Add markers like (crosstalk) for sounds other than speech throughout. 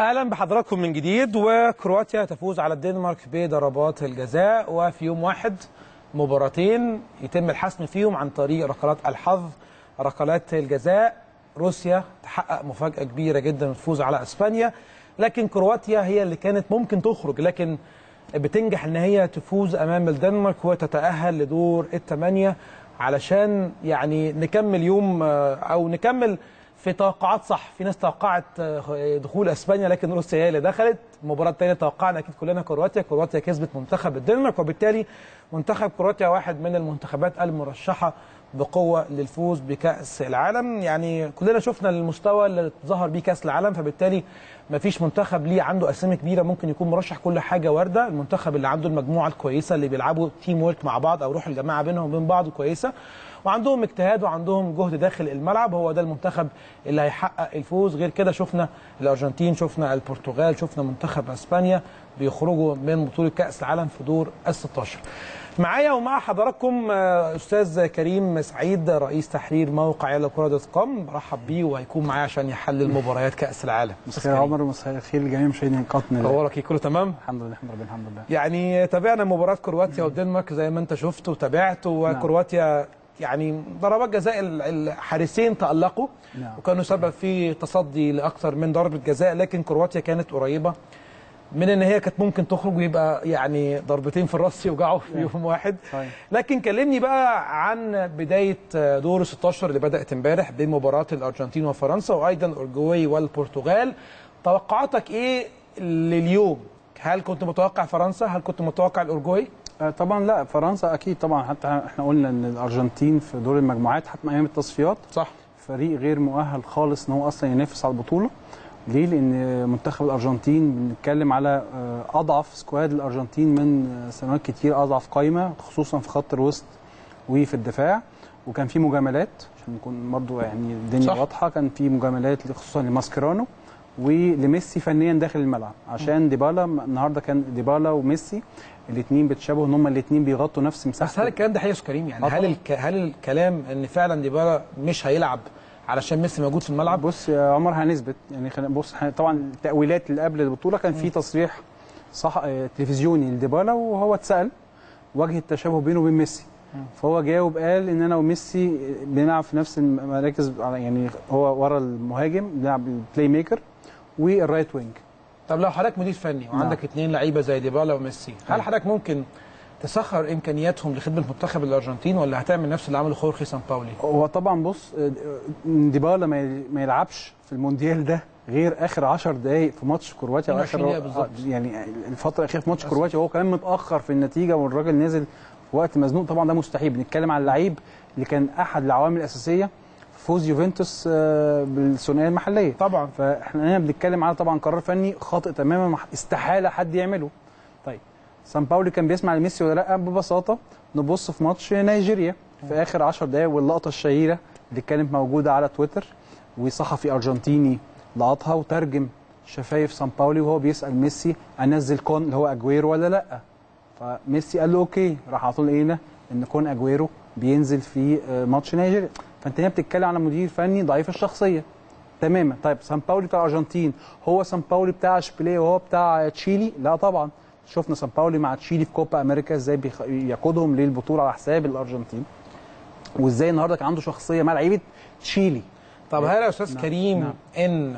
أهلا بحضراتكم من جديد وكرواتيا تفوز على الدنمارك بضربات الجزاء وفي يوم واحد مباراتين يتم الحسم فيهم عن طريق ركلات الحظ ركلات الجزاء. روسيا تحقق مفاجأة كبيرة جدا الفوز على إسبانيا. لكن كرواتيا هي اللي كانت ممكن تخرج لكن بتنجح إن هي تفوز أمام الدنمارك وتتأهل لدور الثمانيه علشان يعني نكمل يوم أو نكمل في توقعات صح. في ناس توقعت دخول إسبانيا لكن روسيا هي اللي دخلت. المباراه الثانية توقعنا أكيد كلنا كرواتيا. كرواتيا كسبت منتخب الدنمارك وبالتالي منتخب كرواتيا واحد من المنتخبات المرشحة بقوة للفوز بكأس العالم. يعني كلنا شفنا المستوى اللي ظهر بيه كأس العالم فبالتالي ما فيش منتخب ليه عنده أسامي كبيرة ممكن يكون مرشح كل حاجة واردة. المنتخب اللي عنده المجموعة الكويسة اللي بيلعبوا team work مع بعض أو روح الجماعة بينهم وبين بعض كويسة. وعندهم اجتهاد وعندهم جهد داخل الملعب هو ده المنتخب اللي هيحقق الفوز. غير كده شفنا الأرجنتين شفنا البرتغال شفنا منتخب أسبانيا بيخرجوا من بطولة كأس العالم في دور ال 16 معايا ومع حضراتكم أستاذ كريم سعيد رئيس تحرير موقع يلا كوره دوت كوم. برحب بيه وهيكون معايا عشان يحلل مباريات كأس العالم. مساء الخير عمر ومساء الخير لجميع مشاهدين قناتنا. أخبارك كله تمام؟ الحمد لله الحمد لله الحمد لله. يعني تابعنا مباراه كرواتيا والدنمارك زي ما أنت شفت وتابعت وكرواتيا يعني ضربات جزاء الحارسين تألقوا. نعم. وكانوا سبب في تصدي لأكثر من ضربة جزاء لكن كرواتيا كانت قريبة من إن هي كانت ممكن تخرج ويبقى يعني ضربتين في الرأس يوجعوا في يوم واحد. صحيح. لكن كلمني بقى عن بداية دور 16 اللي بدأت امبارح بين مباراه الأرجنتين وفرنسا وأيضا أورجواي والبرتغال. توقعاتك إيه لليوم؟ هل كنت متوقع فرنسا؟ هل كنت متوقع الأورجواي؟ طبعا لا فرنسا أكيد طبعا. حتى إحنا قلنا إن الأرجنتين في دور المجموعات حتى أيام التصفيات صح. فريق غير مؤهل خالص إن هو أصلا ينافس على البطولة. ليه؟ لأن منتخب الأرجنتين بنتكلم على أضعف squad الأرجنتين من سنوات كتير أضعف قايمة خصوصا في خط الوسط وفي الدفاع. وكان في مجاملات عشان نكون برضه يعني الدنيا صح. واضحة. كان في مجاملات خصوصا لماسكيرانو. ولميسي فنيا داخل الملعب. عشان ديبالا النهارده كان ديبالا وميسي الاثنين بيتشابهوا إن هم الاثنين بيغطوا نفس مساحة بس هل الكلام ده حقيقي كريم؟ يعني هل الك... هل الكلام إن فعلا ديبالا مش هيلعب علشان ميسي موجود في الملعب؟ بص يا عمر هنثبت. يعني بص طبعا التأويلات اللي قبل البطولة كان في تصريح صح تلفزيوني لديبالا وهو اتسأل وجه التشابه بينه وبين ميسي. فهو جاوب قال إن أنا وميسي بنلعب في نفس المراكز يعني هو ورا المهاجم بنلعب ال playmaker. وال right wing. طب لو حضرتك مدير فني وعندك اثنين لعيبة زي ديبالا وميسي هل حضرتك ممكن تسخر إمكانياتهم لخدمة منتخب الأرجنتين ولا هتعمل نفس اللي عمله خورخي سامباولي؟ هو طبعا بص ديبالا ما يلعبش في المونديال ده غير آخر 10 دقائق في ماتش كرواتيا اخر يعني الفترة الأخيرة في ماتش كرواتيا وهو كمان متأخر في النتيجة والراجل نازل في وقت مزنوق. طبعا ده مستحيل. بنتكلم على اللعيب اللي كان أحد العوامل الأساسية. فوز يوفنتوس بالثنائية المحلية. طبعا. فإحنا هنا بنتكلم على طبعا قرار فني خاطئ تماما استحالة حد يعمله. طيب سان باولي كان بيسمع لميسي ولا لأ ببساطة نبص في ماتش نيجيريا في آخر 10 دقائق واللقطة الشهيرة اللي كانت موجودة على تويتر وصحفي أرجنتيني لقطها وترجم شفايف سان باولي وهو بيسأل ميسي أنزل كون اللي هو أجويرو ولا لأ؟ فميسي قال له okay راح على طول لقينا إن كون أجويرو بينزل في ماتش نيجيريا. فانت هنا بتتكلم على مدير فني ضعيف الشخصية. تماما. طيب سان باولي بتاع الارجنتين هو سان باولي بتاع اشبيليه وهو بتاع تشيلي؟ لا طبعا. شفنا سان باولي مع تشيلي في كوبا أمريكا إزاي بيقودهم للبطولة على حساب الأرجنتين. وإزاي النهارده كان عنده شخصية مع لعيبة تشيلي. طب هل يا أستاذ نعم. كريم نعم. إن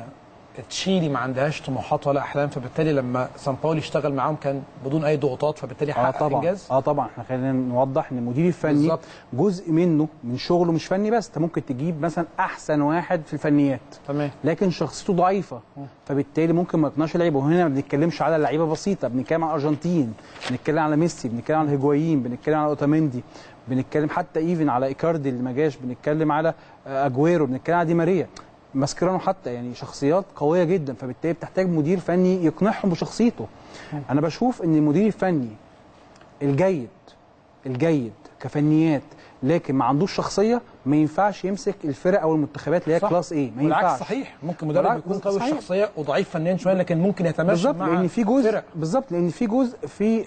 تشيلي ما عندهاش طموحات ولا أحلام فبالتالي لما سان باولي اشتغل معاهم كان بدون أي ضغوطات فبالتالي حقق آه طبعا. إنجاز. آه طبعا. إحنا خلينا نوضح إن المدير الفني بالزبط. جزء منه من شغله مش فني بس أنت ممكن تجيب مثلا أحسن واحد في الفنيات. تمام. لكن شخصيته ضعيفة. فبالتالي ممكن ما يقنعش لعيبه وهنا ما بنتكلمش على لعيبة بسيطة. بنتكلم على الأرجنتين. بنتكلم على ميسي. بنتكلم على هيجوايين بنتكلم على أوتاميندي. بنتكلم حتى even على إيكاردي اللي ما جاش. بنتكلم على أجويرو. بنتكلم على دي ماريا. ماسكيرانو حتى يعني شخصيات قوية جدا فبالتالي بتحتاج مدير فني يقنعهم بشخصيته. أنا بشوف إن المدير الفني الجيد الجيد كفنيات لكن ما عندوش شخصية ما ينفعش يمسك الفرق أو المنتخبات اللي هي كلاس إيه. ما بالعكس ينفعش. صحيح. ممكن مدرب يكون قوي الشخصيه وضعيف فنيا شوية لكن ممكن يتماشى بالظبط مع لأن في جزء. بالظبط لأن في جزء في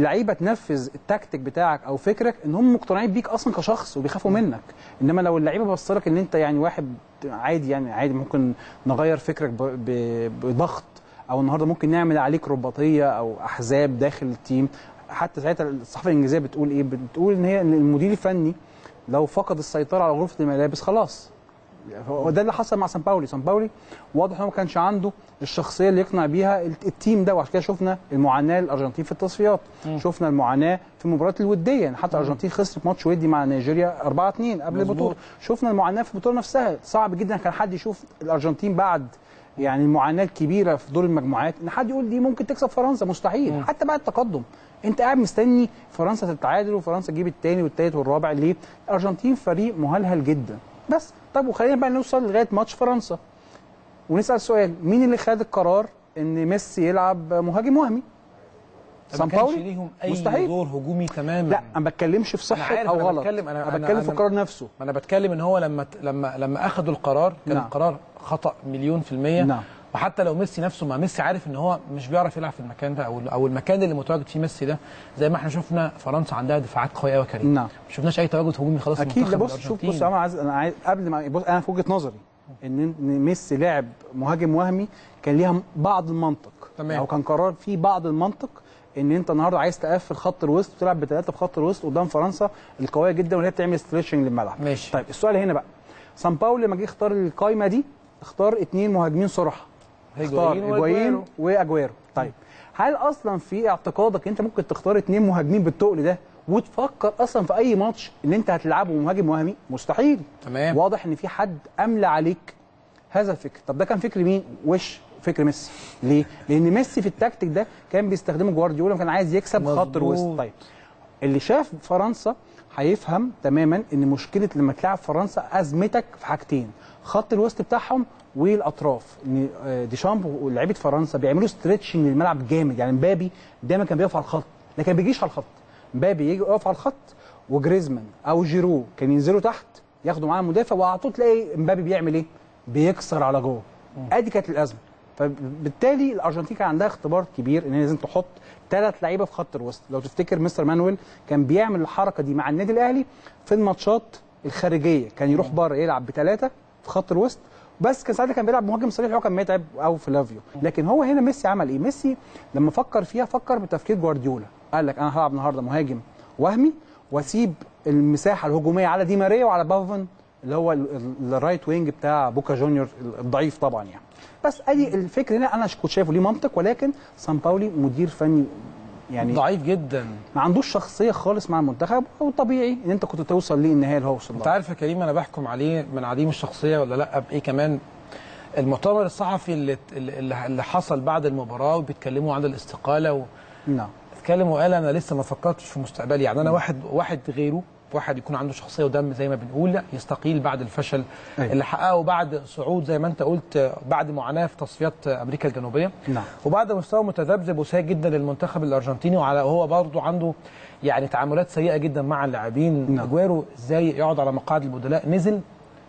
لعيبة تنفذ التكتيك بتاعك أو فكرك إن هم مقتنعين بيك أصلا كشخص وبيخافوا منك. إنما لو اللعيبة بص لك إن أنت يعني واحد عادي يعني عادي ممكن نغير فكرك بضغط أو النهارده ممكن نعمل عليك رباطية أو أحزاب داخل ال team حتى ساعتها الصحافة الإنجليزية بتقول إيه؟ بتقول إن هي إن المدير الفني لو فقد السيطرة على غرفة الملابس خلاص. هو ده اللي حصل مع سان باولي سان باولي واضح انه ما كانش عنده الشخصية اللي يقنع بيها ال team ده. وعشان كده شفنا المعاناة للارجنتين في التصفيات. مم. شفنا المعاناة في المباريات الودية. يعني حتى الأرجنتين خسرت ماتش ودي مع نيجيريا 4 2 قبل. البطولة. شفنا المعاناة في البطولة نفسها. صعب جدا كان حد يشوف الأرجنتين بعد يعني المعاناه الكبيره في دور المجموعات. إن حد يقول دي ممكن تكسب فرنسا. مستحيل. مم. حتى بعد التقدم. انت قاعد مستني فرنسا تتعادل وفرنسا تجيب الثاني والثالث والرابع ليه؟ الأرجنتين فريق مهلهل جدا بس طب وخلينا بقى نوصل لغاية ماتش فرنسا ونسأل سؤال مين اللي خد القرار إن ميسي يلعب مهاجم وهمي؟ سان باولي ليهم أي مستحيل. دور هجومي تماما لا أنا ما بتكلمش في عارف، أو أنا غلط بتكلم- أنا- أنا أنا- بتكلم في القرار نفسه ما أنا بتكلم إن هو لما لما لما اخذوا القرار كان نعم. القرار خطأ مليون في المية نعم. وحتى لو ميسي نفسه ما ميسي عارف إن هو مش بيعرف يلعب في المكان ده أو أو المكان اللي متواجد فيه ميسي ده زي ما إحنا شفنا فرنسا عندها دفاعات قوية قوي كريم. نعم. ما شفناش أي تواجد هجومي خلاص أكيد. لا بص شوف. بص أنا عايز أنا عايز قبل ما بص أنا في وجهة نظري إن ميسي لعب مهاجم وهمي كان ليها بعض المنطق. تمام. أو كان قرار فيه بعض المنطق إن أنت النهارده عايز تقفل خط الوسط وتلعب بثلاثه في خط الوسط قدام فرنسا القوية جدا واللي هي بتعمل stretching للملعب. ماشي. طيب السؤال هنا بقى. سان باولو لما جه يختار القايمة دي اختار اثنين مهاجمين صراحة. اختار هيجوين. وأجويرو. طيب. هل أصلا في اعتقادك أنت ممكن تختار اثنين مهاجمين بالتقل ده وتفكر أصلا في أي ماتش إن أنت هتلعبه مهاجم وهمي مستحيل. تمام. واضح إن في حد أملى عليك هذا الفكر. طب ده كان فكر مين؟ وش فكر ميسي؟ ليه؟ لأن ميسي في التكتيك ده كان بيستخدمه جوارديولا كان عايز يكسب خط. الوسط. طيب. اللي شاف فرنسا هيفهم تماما إن مشكلة لما تلعب فرنسا أزمتك في حاجتين. خط الوسط بتاعهم والأطراف. إن آه، ديشامب ولاعيبه فرنسا بيعملوا stretching للملعب جامد. يعني مبابي دايما كان بيقف على الخط لكن ما بيجيش على الخط. مبابي يجي يقف على الخط وجريزمان أو جيرو كان ينزلوا تحت ياخدوا معاه مدافع وعلى طول تلاقي مبابي بيعمل إيه؟ بيكسر على جوه. أدي كانت الأزمة. فبالتالي الأرجنتين كان عندها اختبار كبير إن هي لازم تحط ثلاث لعيبة في خط الوسط. لو تفتكر مستر مانويل كان بيعمل الحركة دي مع النادي الأهلي في الماتشات الخارجية. كان يروح بره يلعب بثلاثه في خط الوسط بس كان ساعتها كان بيلعب مهاجم صريح هو كان متعب أو فلافيو لكن هو هنا ميسي عمل إيه؟ ميسي لما فكر فيها فكر بتفكير جوارديولا. قال لك أنا هلعب النهارده مهاجم وهمي وأسيب المساحة الهجومية على دي ماريا وعلى بافون اللي هو ال- ال- ال right wing بتاع بوكا جونيور الضعيف طبعا يعني. بس أدي الفكر هنا أنا كنت شايفه ليه منطق ولكن سان باولي مدير فني يعني ضعيف جدا. ما عندوش شخصية خالص مع المنتخب وطبيعي إن أنت كنت توصل ليه النهائي اللي هو وصل أنت. عارف يا كريم أنا بحكم عليه من عديم الشخصية ولا لأ؟ بايه كمان؟ المؤتمر الصحفي اللي اللي اللي حصل بعد المباراة وبيتكلموا عن الاستقالة و... نعم. اتكلم وقال أنا لسه ما فكرتش في مستقبلي. يعني أنا واحد واحد غيره واحد يكون عنده شخصية ودم زي ما بنقول لا يستقيل بعد الفشل أيوة. اللي حققه بعد صعود زي ما انت قلت بعد معاناة في تصفيات أمريكا الجنوبية نعم وبعد مستوى متذبذب وسيء جدا للمنتخب الأرجنتيني وعلى وهو برضه عنده يعني تعاملات سيئة جدا مع اللاعبين نعم. أجويرو إزاي يقعد على مقاعد البدلاء نزل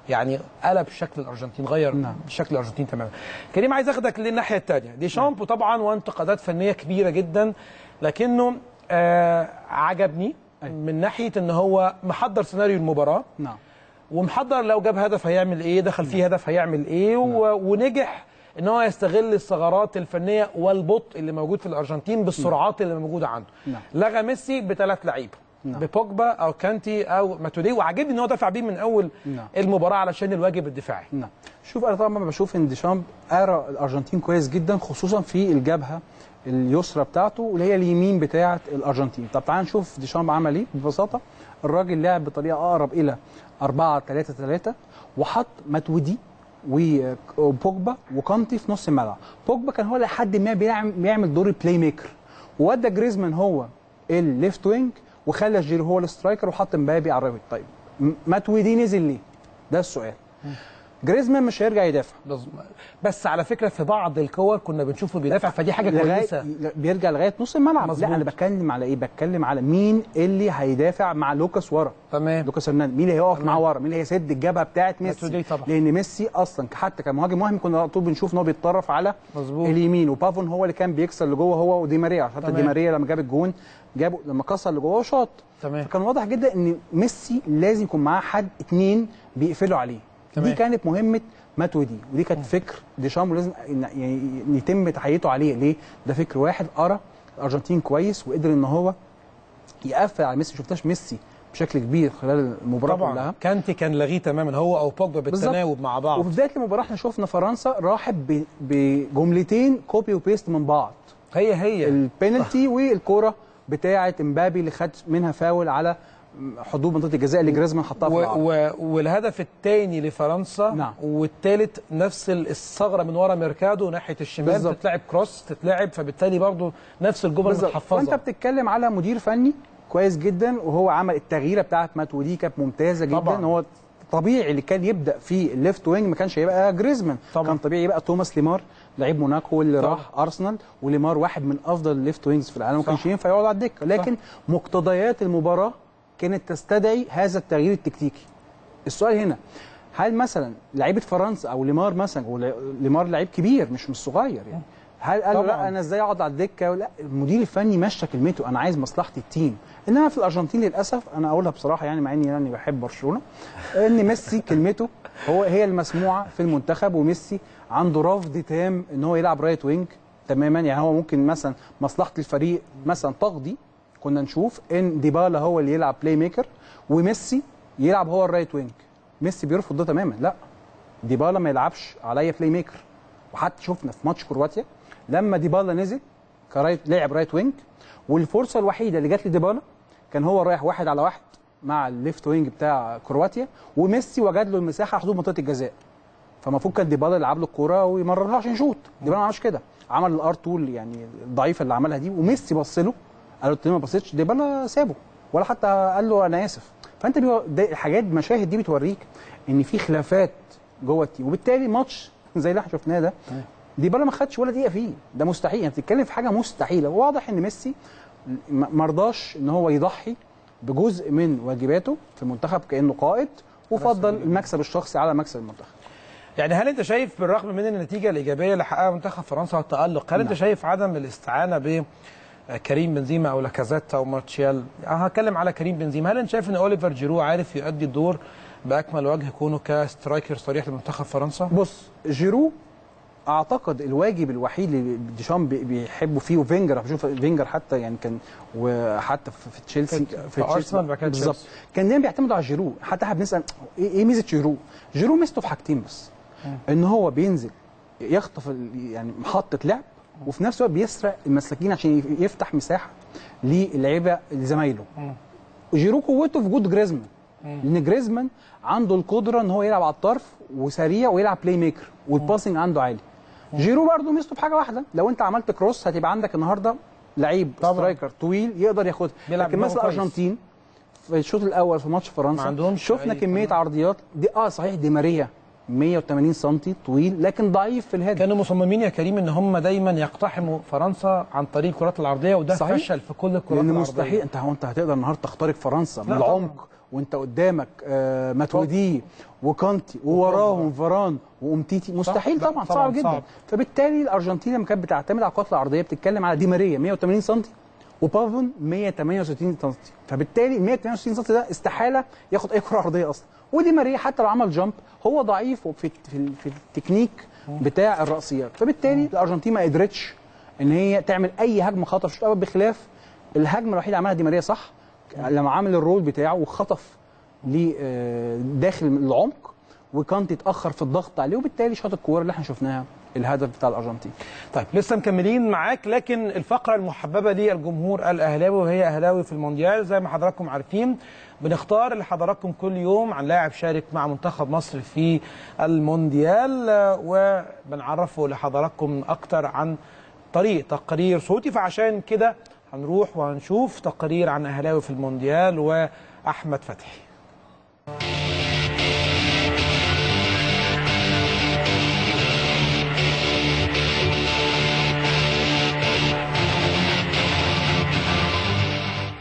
يعني قلب شكل الأرجنتين غير نعم. شكل الأرجنتين تماما كريم عايز أخدك للناحية الثانية ديشامب طبعا وانتقادات فنية كبيرة جدا لكنه آه عجبني من ناحية إن هو محضر سيناريو المباراة. نعم. ومحضر لو جاب هدف هيعمل إيه دخل فيه هدف هيعمل إيه و... ونجح إن هو يستغل الثغرات الفنية والبطء اللي موجود في الأرجنتين بالسرعات اللي موجودة عنده. نعم. لغى ميسي بثلاث لعيبة. نعم. ببوجبا أو كانتي أو ماتويدي. وعجبني إن هو دفع بيه من أول نعم. المباراة علشان الواجب الدفاعي. نعم. شوف أنا طبعا بشوف إن ديشامب قرا الأرجنتين كويس جدا خصوصا في الجبهه اليسرى بتاعته واللي هي اليمين بتاعه الأرجنتين. طب تعال نشوف ديشامب عمل إيه ببساطة. الراجل لعب بطريقة أقرب إلى 4 3 3 وحط ماتويدي وبوجبا وكانتي في نص الملعب. بوجبا كان هو لحد ما بيعمل, دور ال playmaker وودى جريزمان هو ال left wing وخلى جيرو هو ال striker وحط مبابي على ال right طيب م- ماتويدي نزل ليه؟ ده السؤال. جريزمان مش هيرجع يدافع. بس- بس على فكرة في بعض الكور كنا بنشوفه بيدافع فدي حاجة لغاية كويسة. بيرجع لغاية نص الملعب. مظبوط. لا أنا بتكلم على إيه؟ بتكلم على مين اللي هيدافع مع لوكاس ورا. تمام. لوكاس هرنانديز. مين اللي هيقف معاه ورا؟ مين اللي هيسد الجبهة بتاعت ماتويدي ميسي طبعا. لأن ميسي أصلا حتى كمهاجم وهمي كنا على طول بنشوف إن هو بيتطرف على مظبوط. اليمين. وبافون هو اللي كان بيكسر لجوه هو ودي ماريا. حتى. دي ماريا لما جاب الجون جابه لما كسر لجوه وشاط تمام. فكان واضح جدا إن ميسي لازم يكون معاه حد اتنين بيقفلوا عليه. تمام. دي كانت مهمة ماتويدي ودي كانت فكر ديشامب ولازم إن- يعني يتم تحيته عليه. ليه؟ ده فكر واحد قرأ الأرجنتين كويس وقدر إن هو يقفل على ميسي. ما شفناش ميسي بشكل كبير خلال المباراة طبعا. كلها. كانتي كان لغيه تماما هو أو بوجبا. بالتناوب مع بعض. وفي بداية المباراة إحنا شفنا فرنسا راحت بجملتين copy و paste من بعض. هي هي. البينالتي والكوره بتاعة مبابي اللي خد منها فاول على حدود منطقة الجزاء اللي جريزمان حطها في و والهدف الثاني لفرنسا نعم. والثالث نفس الثغرة من ورا ميركادو ناحية الشمال بالظبط. تتلعب كروس تتلعب فبالتالي برضو نفس الجمل المتحفظه فانت بتتكلم على مدير فني كويس جدا وهو عمل التغييرة بتاعه ماتويدي كانت ممتازة جدا طبعاً. هو طبيعي اللي كان يبدأ في ال left wing ما كانش هيبقى جريزمان طبعاً. كان طبيعي يبقى توماس ليمار لعيب موناكو اللي طبعاً. راح أرسنال وليمار واحد من أفضل ال left wings في العالم ما صح. كانش ينفع يقعد على الدكة لكن مقتضيات المباراة كانت تستدعي هذا التغيير التكتيكي. السؤال هنا هل مثلا لعيبة فرنسا أو ليمار مثلا وليمار لعيب كبير مش مش صغير يعني هل قال. لا أنا إزاي أقعد على الدكة؟ لا المدير الفني مشى كلمته أنا عايز مصلحة ال team. إنما في الأرجنتين للأسف أنا أقولها بصراحة يعني مع إني يعني بحب برشلونة إن ميسي كلمته (laughs) هو هي المسموعة في المنتخب وميسي عنده رفض تام إن هو يلعب right wing تماما. يعني هو ممكن مثلا مصلحة الفريق مثلا تقضي كنا نشوف إن ديبالا هو اللي يلعب playmaker وميسي يلعب هو ال right wing ميسي بيرفض ده تماما. لا ديبالا ما يلعبش عليا playmaker وحتى شفنا في ماتش كرواتيا لما ديبالا نزل ك right لعب right wing والفرصة الوحيدة اللي جت لديبالا كان هو رايح واحد على واحد مع ال left wing بتاع كرواتيا وميسي وجد له المساحة حدود منطقة الجزاء. فالمفروض كان ديبالا يلعب له الكورة ويمررها عشان يشوط. ديبالا ما عملش كده. عمل الآر تول يعني الضعيفة اللي عملها دي وميسي بص له قال له انت ما بصيتش ديبالا سابه. ولا حتى قال له أنا آسف. فأنت الحاجات المشاهد دي بتوريك إن في خلافات جوه ال team وبالتالي ماتش (laughs) زي اللي إحنا شفناه ده ديبالا ما خدش ولا دقيقة فيه. ده مستحيل. يعني بتتكلم في حاجة مستحيلة. وواضح إن ميسي ما رضاش إن هو يضحي بجزء من واجباته في المنتخب كأنه قائد وفضل المكسب الشخصي على مكسب المنتخب. يعني هل أنت شايف بالرغم من النتيجة الإيجابية اللي حققها منتخب فرنسا والتألق هل أنت نعم. شايف عدم الاستعانة ب كريم بنزيما أو لاكازيت أو مارتشيال. هتكلم على كريم بنزيما. هل أنت شايف إن أوليفر جيرو عارف يؤدي الدور بأكمل وجه كونه ك striker صريح لمنتخب فرنسا؟ بص جيرو أعتقد الواجب الوحيد اللي ديشام بي- بيحبه فيه وفينجر بشوف فينجر حتى يعني كان وحتى في تشيلسي في- كده بالظبط. كان دايما بيعتمد على جيرو. حتى إحنا بنسأل إيه إيه ميزة جيرو؟ جيرو ميزته في حاجتين بس. إن هو بينزل يخطف يعني محطة لعب وفي نفس الوقت بيسرق المساكين عشان يف- يفتح مساحة للعيبة لزمايله. جيرو قوته في وجود جريزمان. لأن جريزمان عنده القدرة إن هو يلعب على الطرف وسريع ويلعب playmaker وال passing عنده عالي. جيرو برضه ميزته في حاجة واحدة لو أنت عملت cross هتبقى عندك النهارده لعيب. striker طويل يقدر ياخدها. لكن مثلا. الارجنتين في الشوط الأول في ماتش فرنسا ما عندهمش شفنا كمية. عرضيات. دي آه صحيح دي ماريا. 180 سم طويل لكن ضعيف في الهيد. كانوا مصممين يا كريم إن هم دايما يقتحموا فرنسا عن طريق الكرات العرضية وده صحيح. فشل في كل الكرات العرضية. مستحيل. أنت هو أنت هتقدر النهارده تخترق فرنسا من طبعاً. العمق وأنت قدامك آه ماتويدي وكانتي ووراهم فاران وأومتيتي. مستحيل طبعا طبعاً صعب جدا. صعب. فبالتالي الأرجنتين لما كانت بتعتمد على الكرات العرضية بتتكلم على دي ماريا 180 سم وبافون 168 سم فبالتالي ال 168 سم ده استحالة ياخد أي كرة عرضية أصلا. ودي ماريا حتى لو عمل jump هو ضعيف في في, التكنيك بتاع الرأسيات. فبالتالي الأرجنتين ما قدرتش إن هي تعمل أي هجمة خطر. في الشوط الأول بخلاف الهجمة الوحيدة اللي عملها دي ماريا صح لما عمل ال roll بتاعه وخطف لداخل العمق وكانت اتاخر في الضغط عليه وبالتالي شاط الكوره اللي إحنا شفناها الهدف بتاع الأرجنتين. طيب لسه مكملين معاك لكن الفقرة المحببة للجمهور الأهلاوي وهي أهلاوي في المونديال زي ما حضراتكم عارفين بنختار لحضراتكم كل يوم عن لاعب شارك مع منتخب مصر في المونديال آه، وبنعرفه لحضراتكم أكتر عن طريق تقرير صوتي. فعشان كده هنروح وهنشوف تقرير عن أهلاوي في المونديال وأحمد فتحي.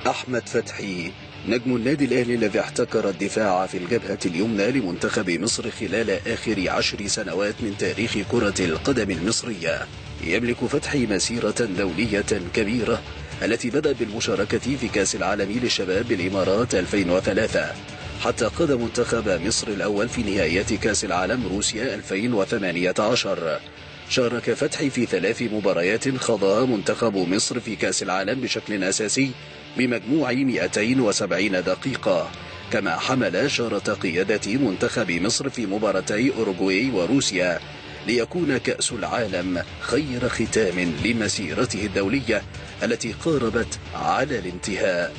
أحمد فتحي نجم النادي الأهلي الذي احتكر الدفاع في الجبهة اليمنى لمنتخب مصر خلال آخر عشر سنوات من تاريخ كرة القدم المصرية. يملك فتحي مسيرة دولية كبيرة التي بدأت بالمشاركة في كأس العالم للشباب بالإمارات 2003 حتى قاد منتخب مصر الأول في نهائيات كأس العالم روسيا 2018 شارك فتحي في ثلاث مباريات خاضها منتخب مصر في كأس العالم بشكل أساسي بمجموع 270 دقيقة كما حمل شارة قيادة منتخب مصر في مباراتي أوروغواي وروسيا ليكون كأس العالم خير ختام لمسيرته الدولية التي قاربت على الانتهاء.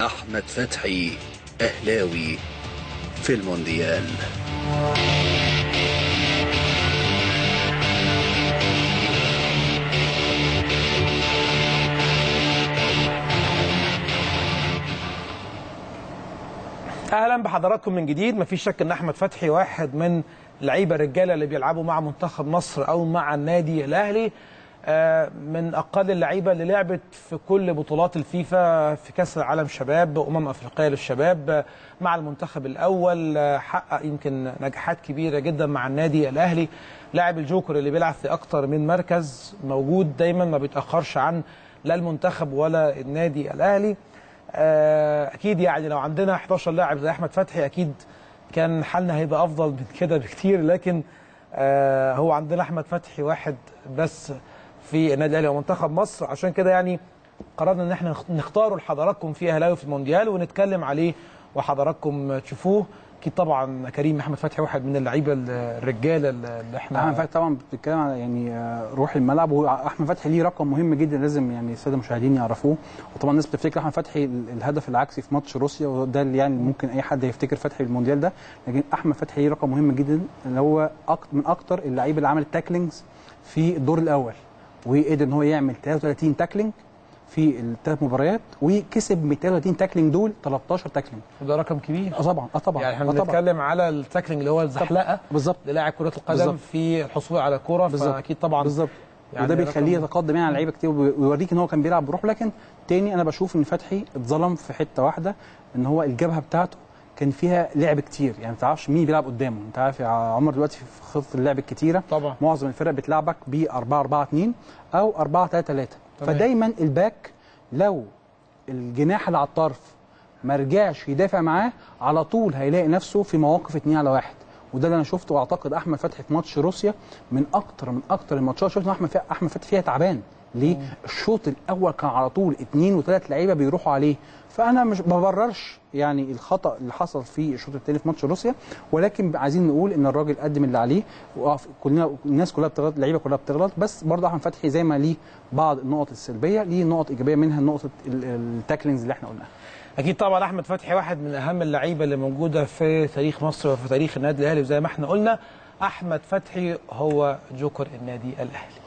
أحمد فتحي أهلاوي في المونديال. أهلا بحضراتكم من جديد. مفيش شك إن أحمد فتحي واحد من لعيبة الرجالة اللي بيلعبوا مع منتخب مصر أو مع النادي الأهلي آه، من أقل اللعيبة اللي لعبت في كل بطولات الفيفا في كأس العالم شباب أمم أفريقية للشباب آه، مع المنتخب الأول آه، حقق يمكن نجاحات كبيرة جدا مع النادي الأهلي. لاعب الجوكر اللي بيلعب في أكتر من مركز موجود دايما ما بيتأخرش عن لا المنتخب ولا النادي الأهلي. أكيد يعني لو عندنا 11 لاعب زي أحمد فتحي أكيد كان حالنا هيبقى أفضل من كده بكتير لكن آه، هو عندنا أحمد فتحي واحد بس في النادي الأهلي ومنتخب مصر. عشان كده يعني قررنا إن إحنا نختاره لحضراتكم في أهلاوي في المونديال ونتكلم عليه وحضراتكم تشوفوه. أكيد طبعا كريم أحمد فتحي واحد من اللعيبة الرجالة اللي إحنا أحمد فتحي طبعا بتتكلم على يعني آه، روح الملعب. واحمد فتحي ليه رقم مهم جدا لازم يعني السادة المشاهدين يعرفوه. وطبعا الناس بتفتكر أحمد فتحي ال- الهدف العكسي في ماتش روسيا وده اللي يعني ممكن أي حد يفتكر فتحي المونديال ده. لكن أحمد فتحي ليه رقم مهم جدا اللي هو من أكتر اللعيبة اللي عملت tacklings في الدور الأول. وقدر إن هو يعمل 33 tackling في الثلاث مباريات وكسب من 33 tackling دول 13 tackling وده رقم كبير. آه طبعا آه طبعا يعني إحنا آه بنتكلم على ال tackling اللي هو الزحلقة بالظبط. للاعب كرة القدم بالظبط. في الحصول على كره بالظبط. فأكيد طبعا بالظبط. يعني وده بيخليه يتقدم يعني على لعيبة كتير ويوريك إن هو كان بيلعب بروح. لكن تاني أنا بشوف إن فتحي اتظلم في حتة واحدة إن هو الجبهة بتاعته كان فيها لعب كتير. يعني ما تعرفش مين بيلعب قدامه. أنت عارف يا عمر دلوقتي في خطة اللعب الكتيرة. طبعا. معظم الفرق بتلعبك ب 4 4 2 أو 4 3 3 تمام. فدايما الباك لو الجناح اللي على الطرف ما رجعش يدافع معاه على طول هيلاقي نفسه في مواقف 2 على واحد. وده اللي أنا شفته وأعتقد أحمد فتحي في ماتش روسيا من أكتر من أكتر الماتشات. إن أحمد أحمد فتحي فيها تعبان. ليه؟ الشوط الأول كان على طول اثنين وثلاث لعيبة بيروحوا عليه. فأنا مش ببررش يعني الخطأ اللي حصل في الشوط الثاني في ماتش روسيا ولكن عايزين نقول إن الراجل قدم اللي عليه وقف- كلنا الناس كلها بتغلط اللعيبة كلها بتغلط. بس برضه أحمد فتحي زي ما ليه بعض النقط السلبية ليه نقط إيجابية منها نقطه ال- التاكلينجز اللي إحنا قلناها. أكيد طبعا أحمد فتحي واحد من أهم اللعيبة اللي موجودة في تاريخ مصر وفي تاريخ النادي الأهلي. وزي ما إحنا قلنا أحمد فتحي هو جوكر النادي الأهلي.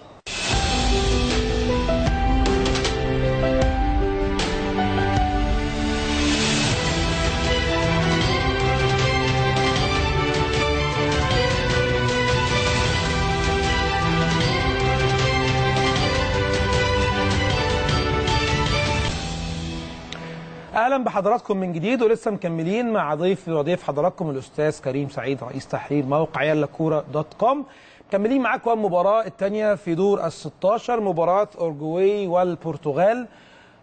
أهلا بحضراتكم من جديد ولسه مكملين مع ضيف وضيف حضراتكم الأستاذ كريم سعيد رئيس تحرير موقع يلا كوره dot com. مكملين معاكم المباراة الثانية في دور ال 16 مباراة أورجواي والبرتغال.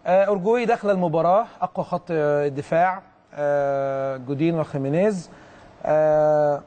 آه، أورجواي داخله المباراة أقوى خط آه، دفاع آه، جودين وخيمينيز.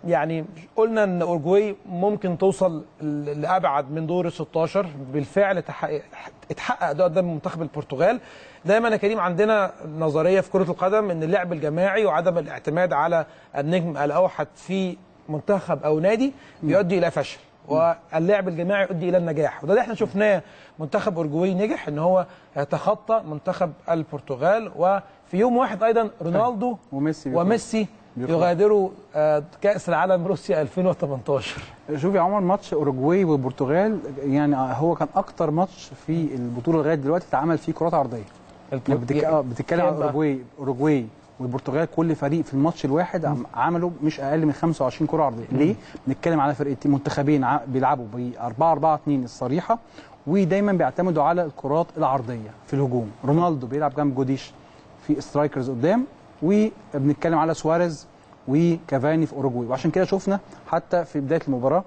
يعني قلنا إن أورجواي ممكن توصل لأبعد من دور ال 16 بالفعل تحقق- اتحقق ده قدام منتخب البرتغال. دايما يا كريم عندنا نظرية في كرة القدم إن اللعب الجماعي وعدم الاعتماد على النجم الأوحد في منتخب أو نادي بيؤدي إلى فشل واللعب الجماعي يؤدي إلى النجاح وده اللي إحنا شفناه. منتخب اورجواي نجح إن هو يتخطى منتخب البرتغال وفي يوم واحد أيضا رونالدو وميسي. وميسي. يغادروا آه، كأس العالم روسيا 2018 شوف يا عمر ماتش أوروجواي والبرتغال يعني هو كان أكتر ماتش في البطولة لغاية دلوقتي اتعمل فيه كرات عرضية. بتك... آه، بتتكلم عن؟ اوروجواي أوروجواي والبرتغال كل فريق في الماتش الواحد عم- عملوا مش أقل من 25 كرة عرضية. ليه؟ بنتكلم على فرقتين منتخبين ع- بيلعبوا ب 4 4 2 الصريحة ودايما بيعتمدوا على الكرات العرضية في الهجوم. رونالدو بيلعب جنب جويديش في strikers قدام وبنتكلم على سواريز وكافاني في أوروجواي. وعشان كده شفنا حتى في بداية المباراة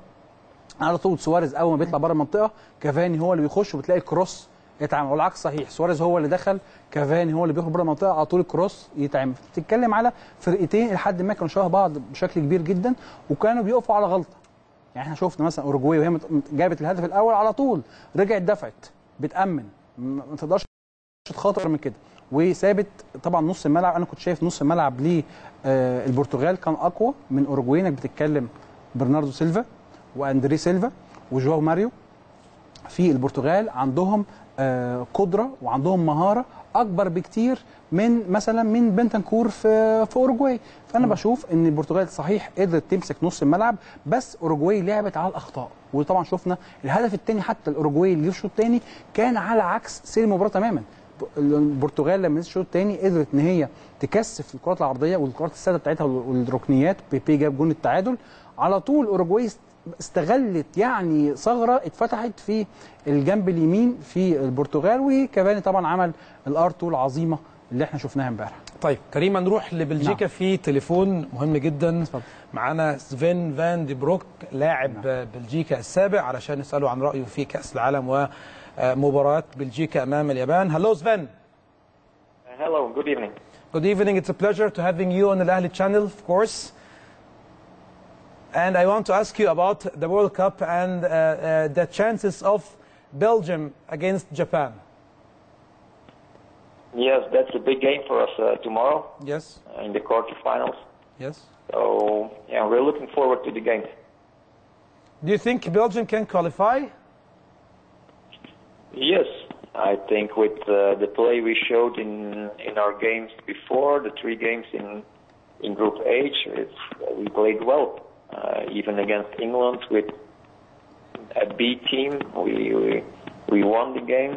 على طول سواريز أول ما بيطلع بره المنطقة كافاني هو اللي بيخش وبتلاقي ال cross يتعمل. والعكس صحيح. سواريز هو اللي دخل كافاني هو اللي بيخرج بره المنطقة على طول ال cross يتعمل. بتتكلم على فرقتين لحد ما كانوا شبه بعض بشكل كبير جدا وكانوا بيقفوا على غلطة. يعني إحنا شفنا مثلا أوروجواي وهي جابت الهدف الأول على طول رجعت دافعت بتأمن. ما تقدرش تخاطر من كده. وثابت طبعا نص الملعب. أنا كنت شايف نص الملعب ليه آه، البرتغال كان أقوى من أوروجواي. إنك بتتكلم برناردو سيلفا وأندري سيلفا وجواو ماريو. في البرتغال عندهم قدرة وعندهم مهارة أكبر بكتير من مثلا من بنتنكور في في اوروجواي فأنا بشوف إن البرتغال صحيح قدرت تمسك نص الملعب بس اوروجواي لعبت على الأخطاء. وطبعا شفنا الهدف الثاني حتى الاوروجواي اللي في الشوط الثاني كان على عكس سير المباراة تماما. البرتغال لما الشوط الثاني قدرت إن هي تكثف الكرات العرضية والكرات السادة بتاعتها والركنيات بيبي جاب جون التعادل. على طول اوروجواي استغلت يعني ثغرة اتفتحت في الجنب اليمين في البرتغال وكافاني طبعا عمل ال R 2 العظيمة اللي إحنا شفناها امبارح طيب كريم هنروح لبلجيكا نعم. في تليفون مهم جدا. معانا سفين فان دي بروك لاعب بلجيكا السابق علشان نسأله عن رأيه في كأس العالم ومباراة بلجيكا أمام اليابان هلو سفين Hello, good evening. Good evening. It's a pleasure to having you on the Ahli channel, of course. And I want to ask you about the World Cup and uh, uh, the chances of Belgium against Japan. Yes, that's a big game for us uh, tomorrow Yes. uh, in the quarterfinals. Yes. So, yeah, we're looking forward to the game. Do you think Belgium can qualify? Yes, I think with uh, the play we showed in in our games before, the three games in in Group H, it's, we played well. Uh, even against England with a B team, we we, we won the game.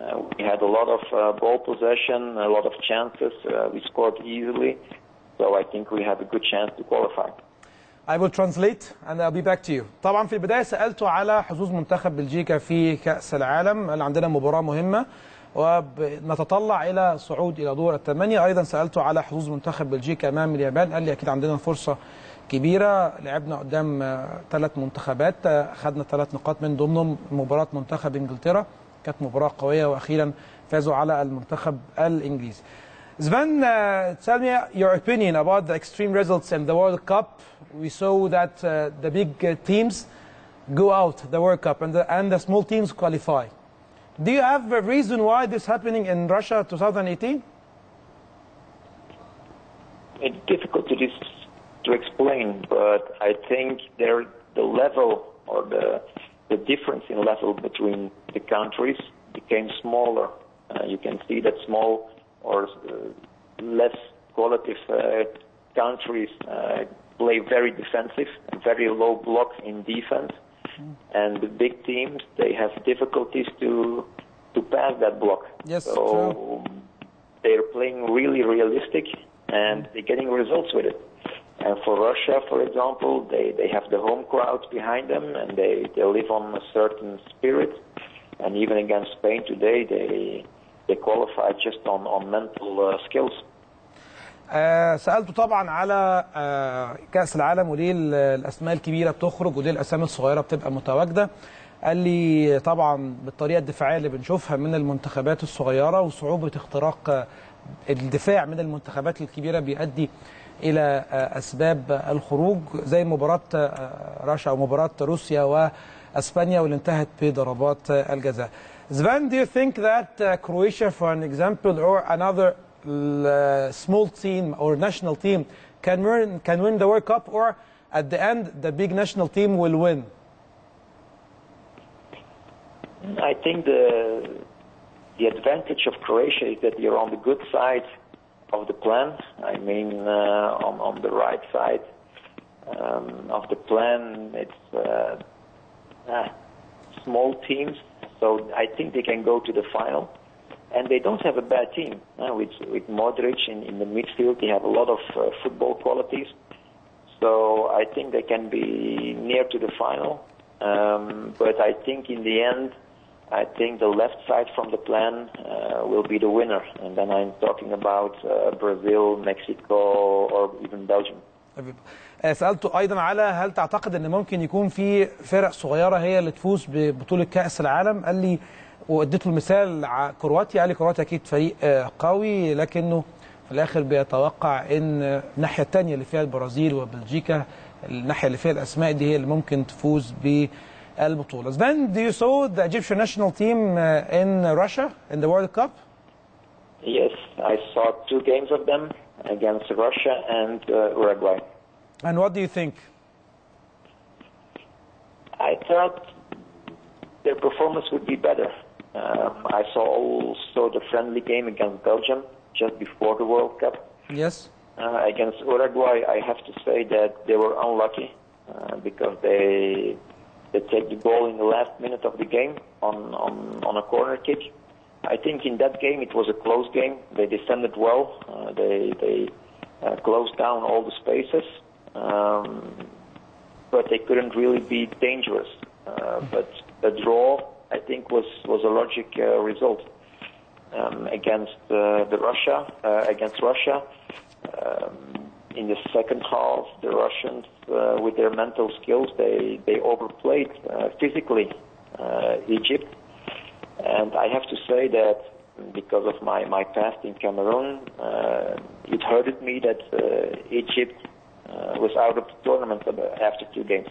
Uh, we had a lot of uh, ball possession, a lot of chances. Uh, we scored easily, so I think we have a good chance to qualify. I will translate and I'll be back to you. طبعا في البداية سألته على حظوظ منتخب بلجيكا في كأس العالم قال عندنا مباراة مهمة ونتطلع إلى صعود إلى دور الثمانية أيضا سألته على حظوظ منتخب بلجيكا أمام اليابان قال لي أكيد عندنا فرصة كبيرة لعبنا قدام ثلاث منتخبات آه، خدنا ثلاث نقاط من ضمنهم مباراة منتخب إنجلترا كانت مباراة قوية وأخيرا فازوا على المنتخب الإنجليزي Sven, uh, tell me your opinion about the extreme results in the World Cup. We saw that uh, the big uh, teams go out the World Cup and the, and the small teams qualify. Do you have a reason why this happening in Russia 2018? It's difficult to to explain, but I think there the level or the the difference in level between the countries became smaller. Uh, you can see that small or uh, less qualitative uh, countries uh, play very defensive, very low block in defense, and the big teams they have difficulties to to pass that block. Yes, so they're playing really realistic and they're getting results with it. And for Russia, for example, they, they have the home crowd behind them and they, they live on a certain spirit. And even against Spain today, they they qualify just on, on mental uh, skills. آه سألته طبعا على آه كأس العالم وليه ال- الأسماء الكبيرة بتخرج وليه الأسامي الصغيرة بتبقى متواجدة قال لي طبعا بالطريقة الدفاعية اللي بنشوفها من المنتخبات الصغيرة وصعوبة اختراق آه، الدفاع من المنتخبات الكبيرة بيؤدي إلى آه أسباب الخروج زي مباراة آه، رشا أو مباراة روسيا وأسبانيا واللي انتهت بضربات آه، الجزاء. Sven, do you think that uh, Croatia, for an example, or another uh, small team or national team can win can win the World Cup, or at the end the big national team will win? I think the the advantage of Croatia is that you're on the good side of the plan. I mean, uh, on the right side um, of the plan, it's uh, ah, small teams, so I think they can go to the final. And they don't have a bad team. Uh, with with Modric in, in the midfield, they have a lot of football qualities. So I think they can be near to the final. Um, but I think in the end, I think the left side from the plan uh, will be the winner. And then I'm talking about uh, Brazil, Mexico, or even Belgium. آه، سالته أيضا على هل تعتقد إن ممكن يكون في فرق صغيرة هي اللي تفوز ببطولة كأس العالم قال لي وأديته المثال ع- كرواتيا قال لي كرواتيا أكيد فريق آه، قوي لكنه في الآخر بيتوقع إن الناحية الثانية اللي فيها البرازيل وبلجيكا الناحية اللي فيها الأسماء دي هي اللي ممكن تفوز بالبطوله. Then do you saw the Egyptian national team uh, in Russia in the World Cup? Yes, I saw two games of them against Russia and uh, Uruguay. And what do you think? I thought their performance would be better. Um, I saw also the friendly game against Belgium just before the World Cup. Yes. Uh, against Uruguay, I have to say that they were unlucky uh, because they they take the goal in the last minute of the game on, on, on a corner kick. I think in that game it was a close game. They defended well. Uh, they they uh, closed down all the spaces, um, but they couldn't really be dangerous. Uh, but a draw, I think, was was a logic uh, result um, against uh, the Russia uh, against Russia. Um, in the second half, the Russians, uh, with their mental skills, they they overplayed uh, physically uh, Egypt, and I have to say that because of my my past in Cameroon, uh, it hurted me that uh, Egypt uh, was out of the tournament after two games.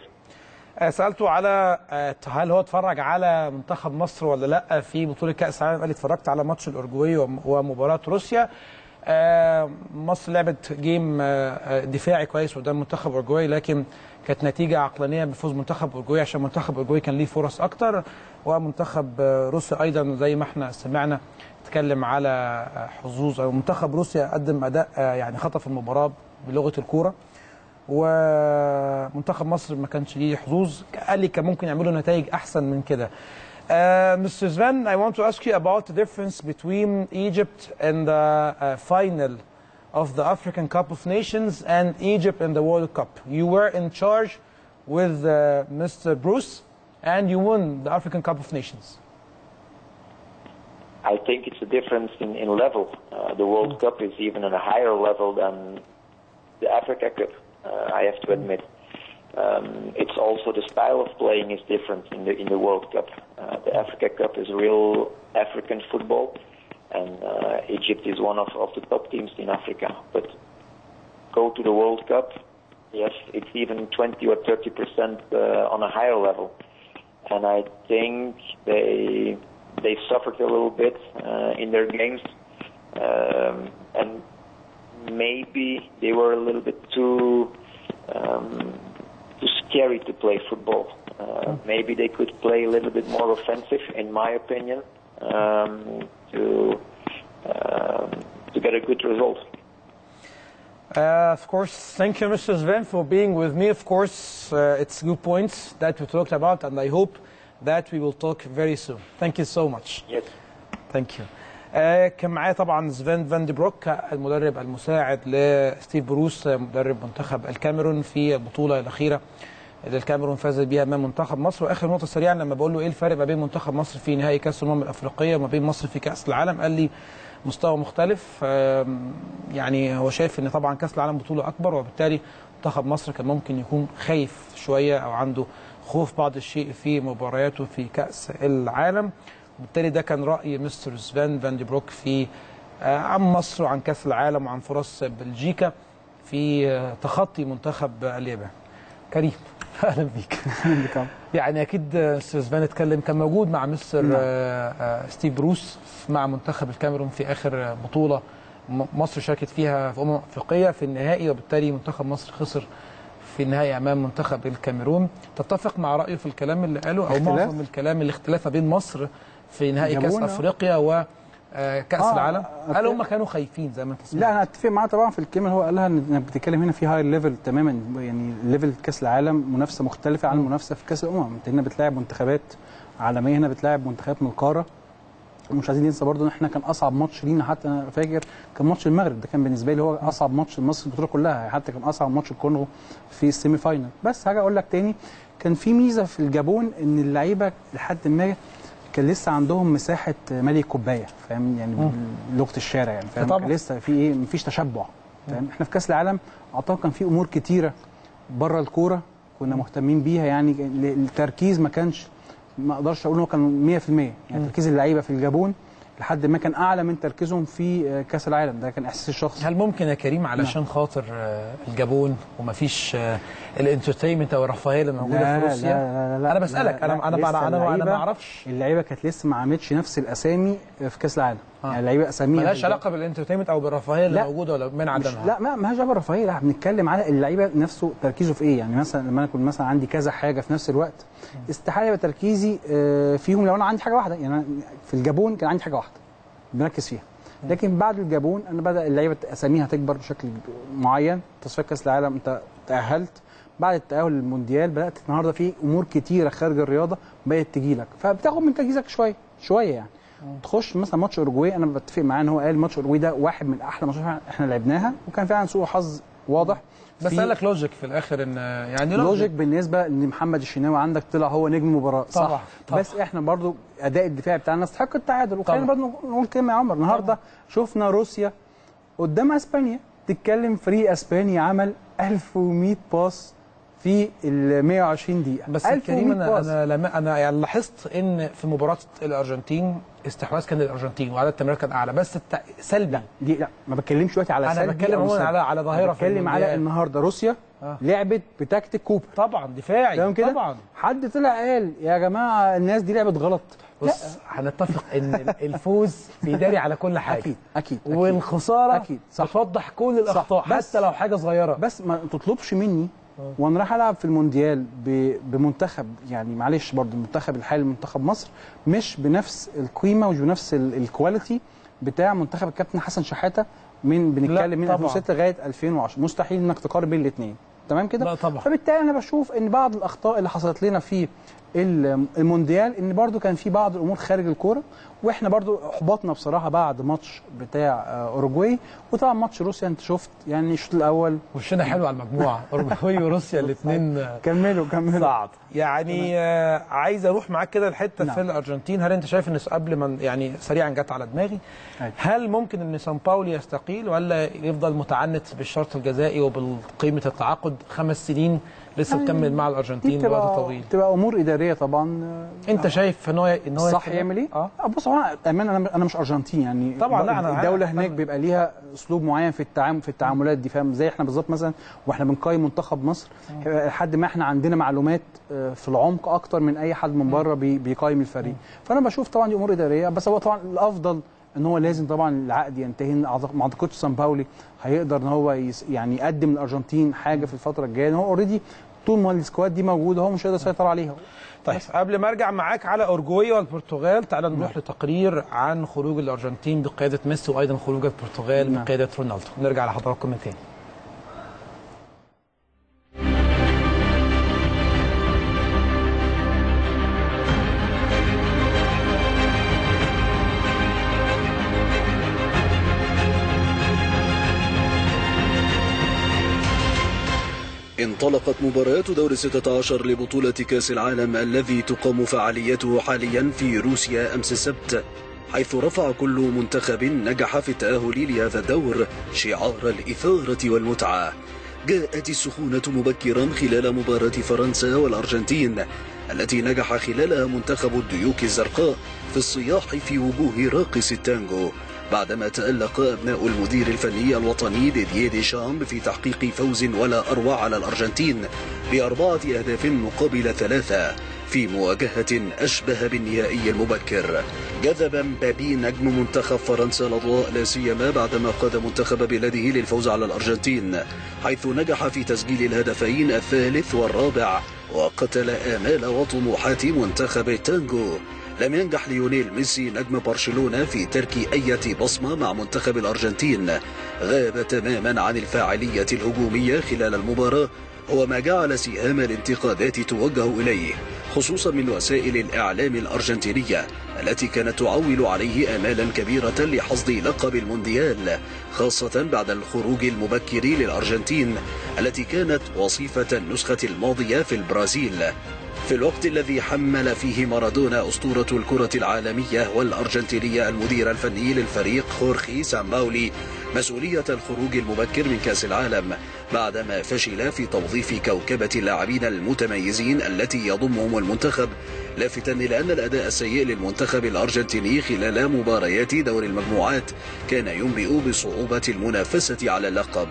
آه، سالته على آه، هل هو اتفرج على منتخب مصر ولا لا في بطوله كاس العالم قال لي اتفرجت على ماتش الاورجواي وم- ومباراه روسيا آه، مصر لعبت game آه، آه، دفاعي كويس قدام منتخب أورجواي لكن كانت نتيجة عقلانية بفوز منتخب أورجواي عشان منتخب أورجواي كان ليه فرص أكتر ومنتخب آه، روسيا أيضا زي ما إحنا سمعنا اتكلم على آه، حظوظ. أو منتخب روسيا قدم أداء آه، يعني خطف المباراة بلغة الكورة ومنتخب مصر ما كانش ليه حظوظ. قال لي كان ممكن يعملوا نتائج أحسن من كده. Uh, Mr. Sven, I want to ask you about the difference between Egypt and the uh, final of the African Cup of Nations and Egypt in the World Cup. You were in charge with uh, Mr. Bruce and you won the African Cup of Nations. I think it's a difference in, in level. Uh, the World Cup is even on a higher level than the Africa Cup, uh, I have to admit. Um, it's also the style of playing is different in the in the World Cup. Uh, the Africa Cup is real African football, and uh, Egypt is one of, of the top teams in Africa. But go to the World Cup, yes, it's even 20 or 30 percent uh, on a higher level, and I think they they suffered a little bit uh, in their games, um, and maybe they were a little bit too um, too scary to play football. Uh, maybe they could play a little bit more offensive, in my opinion, um, to um, to get a good result. Uh, of course, thank you, Mr. Sven, for being with me. Of course, uh, it's good points that we talked about, and I hope that we will talk very soon. Thank you so much. Yes. Thank you. كان معايا طبعا سفان فان دي بروك المدرب المساعد لستيف بروس آه، مدرب منتخب الكاميرون في البطوله الأخيرة اللي الكاميرون فازت بيها أمام منتخب مصر. وآخر نقطة سريعا لما بقول له إيه الفرق ما بين منتخب مصر في نهائي كأس الأمم الأفريقية وما بين مصر في كأس العالم؟ قال لي مستوى مختلف. يعني هو شايف إن طبعا كأس العالم بطولة أكبر وبالتالي منتخب مصر كان ممكن يكون خايف شوية أو عنده خوف بعض الشيء في مبارياته في كأس العالم. وبالتالي ده كان رأي مستر سفان فان دي بروك في آه، عن مصر وعن كأس العالم وعن فرص بلجيكا في آه، تخطي منتخب اليابان. كريم. (laughs) أهلا بيك يعني أكيد مستر سفان اتكلم كان موجود مع مستر نعم. آه، ستيف بروس مع منتخب الكاميرون في آخر بطولة مصر شاركت فيها في أمم أفريقية في النهائي وبالتالي منتخب مصر خسر في النهائي أمام منتخب الكاميرون. تتفق مع رأيه في الكلام اللي قاله أو؟ معظم الكلام الاختلاف بين مصر في نهائي كأس. أفريقيا و آه، كأس آه، العالم. قالوا هم كانوا خايفين زي ما انت لا أنا أتفق معاه طبعا في الكلمة اللي هو قالها إن بتتكلم هنا في high level تماما يعني level كأس العالم منافسة مختلفة عن المنافسه في كأس الأمم. أنت هنا بتلاعب منتخبات عالمية هنا بتلاعب منتخبات من القارة. ومش عايزين ننسى برضو إن إحنا كان أصعب ماتش لينا حتى أنا فاكر كان ماتش المغرب. ده كان بالنسبة لي هو أصعب ماتش لمصر البطولة كلها حتى كان أصعب ماتش الكونغو في ال semi final. بس حاجة أقول لك تاني كان في ميزة في الجابون إن اللعيبة لحد ما كان لسه عندهم مساحة مالي كوباية فاهم؟ يعني بلغه الشارع يعني فاهم؟ طبعا. كان لسه في إيه؟ مفيش تشبع فاهم؟ إحنا في كأس العالم أعتقد كان في أمور كتيرة بره الكورة كنا مهتمين بيها يعني ال- التركيز ما كانش ما أقدرش أقول إن هو كان 100% يعني تركيز اللعيبة في الجابون لحد ما كان أعلى من تركيزهم في آه، كأس العالم. ده كان احساسي الشخصي هل ممكن يا كريم علشان خاطر آه، الجابون ومفيش آه، ال entertainment أو الرفاهية اللي موجودة في روسيا؟ لا لا لا أنا بسألك لا، أنا لا، أنا أنا أنا اللعيبة- ما أعرفش اللعيبة كانت لسه ما عملتش نفس الأسامي في كأس العالم. آه. يعني اللعيبة أساميها ملهاش في- علاقة بال entertainment أو بالرفاهية اللي. موجودة ولا من عدمها؟ لا ما مالهاش دعوه بالرفاهية. لا بنتكلم على اللعيبة نفسه تركيزه في إيه. يعني مثلا لما أنا اكون مثلا عندي كذا حاجة في نفس الوقت استحالة يبقى تركيزي فيهم لو أنا عندي حاجة واحدة. يعني في الجابون كان عندي حاجة واحدة. بنركز فيها. لكن بعد الجابون أنا بدأ اللعيبة أساميها تكبر بشكل معين. تصفيات كأس العالم أنت تأهلت. بعد التأهل للمونديال بدأت النهارده في أمور كتيرة خارج الرياضة بدات تجي لك. فبتاخد من تركيزك شوية شوية يعني. تخش مثلا ماتش أوروجواي أنا بتفق معاه إن هو قال ماتش أوروجواي ده واحد من أحلى ماتشات إحنا لعبناها وكان فعلا سوء حظ واضح. بس قال لك logic في الآخر إن يعني logic بالنسبة إن محمد الشناوي عندك طلع هو نجم المباراه صح طبعا،. بس إحنا برضو أداء الدفاع بتاعنا يستحق التعادل وخلينا. برضو نقول كلمة يا عمر النهارده شفنا روسيا قدام إسبانيا تتكلم فريق إسباني عمل 1100 pass في ال 120 دقيقة بس 1100 كريم أنا. أنا أنا يعني لاحظت إن في مباراة الأرجنتين استحواذ كان للارجنتين وعدد التمريرات كان أعلى. بس الت... سلبي. دي لا ما بتكلمش دلوقتي على أنا سلبي بتكلم عموماً. على- على في بتكلم على. النهارده روسيا آه. لعبت بتكتيك كوبر طبعا دفاعي. تمام كده؟ طبعا. حد طلع قال يا جماعة الناس دي لعبت غلط. بص هنتفق إن الفوز بيداري على كل حاجة. أكيد أكيد أكيد. والخسارة أكيد، صح. بتوضح كل الأخطاء بس- حتى لو حاجة صغيرة. بس ما تطلبش مني وأنا رايح ألعب في المونديال بمنتخب يعني معلش برضه المنتخب الحالي منتخب مصر مش بنفس القيمة ومش بنفس ال- الكواليتي بتاع منتخب الكابتن حسن شحاتة من بنتكلم من طبعاً. 2006 لغاية 2010 مستحيل إنك تقارن بين الاثنين تمام كده لا طبعا. فبالتالي أنا بشوف إن بعض الأخطاء اللي حصلت لنا في المونديال إن برضو كان في بعض الأمور خارج الكورة وإحنا برضو أحبطنا بصراحة بعد ماتش بتاع آه، أوروجواي وطبعا ماتش روسيا أنت شفت يعني الشوط الأول. وشنا حلو على المجموعة. (laughs) أوروجواي وروسيا الاثنين كملوا كملوا. صعد يعني آه عايز أروح معاك كده الحته نعم. في الأرجنتين. هل أنت شايف إن قبل ما يعني سريعا جت على دماغي أيوة. هل ممكن إن سان باولي يستقيل ولا يفضل متعنت بالشرط الجزائي وبقيمه التعاقد خمس سنين لسه يعني مكمل مع دي الارجنتين لوقت طويل بتبقى أمور إدارية طبعا آه، أنت شايف إن هو إن هو صح؟ يعمل إيه؟ آه آه، بص هو أنا أنا أنا مش أرجنتين يعني طبعاً، لا، أنا الدولة. هناك بيبقى ليها أسلوب معين في التعامل في التعاملات دي فاهم زي إحنا بالظبط مثلا وإحنا بنقيم منتخب مصر لحد ما إحنا عندنا معلومات آه، في العمق أكتر من أي حد من بره بي- بيقيم الفريق فأنا بشوف طبعا دي أمور إدارية بس هو طبعا الأفضل إن هو لازم طبعا العقد ينتهي. ما أعتقدش سان باولي هيقدر إن هو يس يعني يقدم للأرجنتين حاجة في الفترة الجاية. لأن هو already طول ما ال squad دي موجوده هو مش هيقدر يسيطر عليها طيب قبل ما أرجع معاك على أورجواي والبرتغال تعال نروح لتقرير عن خروج الأرجنتين بقيادة ميسي وأيضا خروج البرتغال نعم. بقياده رونالدو. نرجع لحضراتكم من تاني. انطلقت مباريات دور 16 لبطولة كأس العالم الذي تقام فعاليته حاليا في روسيا أمس السبت حيث رفع كل منتخب نجح في التأهل لهذا الدور شعار الإثارة والمتعة. جاءت السخونة مبكرا خلال مباراة فرنسا والأرجنتين التي نجح خلالها منتخب الديوك الزرقاء في الصياح في وجوه راقص التانجو. بعدما تألق أبناء المدير الفني الوطني ديدييه ديشامب في تحقيق فوز ولا أروع على الأرجنتين بأربعة أهداف مقابل ثلاثة في مواجهة أشبه بالنهائي المبكر. جذب مبابي نجم منتخب فرنسا الأضواء لا سيما بعدما قاد منتخب بلاده للفوز على الأرجنتين حيث نجح في تسجيل الهدفين الثالث والرابع وقتل آمال وطموحات منتخب التانجو لم ينجح ليونيل ميسي نجم برشلونة في ترك أي بصمة مع منتخب الأرجنتين. غاب تماما عن الفاعلية الهجومية خلال المباراة هو ما جعل سهام الانتقادات توجه إليه خصوصا من وسائل الإعلام الأرجنتينية التي كانت تعول عليه آمالا كبيرة لحصد لقب المونديال خاصة بعد الخروج المبكر للأرجنتين التي كانت وصيفة النسخة الماضية في البرازيل. في الوقت الذي حمل فيه مارادونا أسطورة الكرة العالمية والأرجنتينية المدير الفني للفريق خورخي سامباولي مسؤولية الخروج المبكر من كأس العالم بعدما فشل في توظيف كوكبة اللاعبين المتميزين التي يضمهم المنتخب لافتا إلى أن الأداء السيء للمنتخب الأرجنتيني خلال مباريات دور المجموعات كان ينبئ بصعوبة المنافسة على اللقب.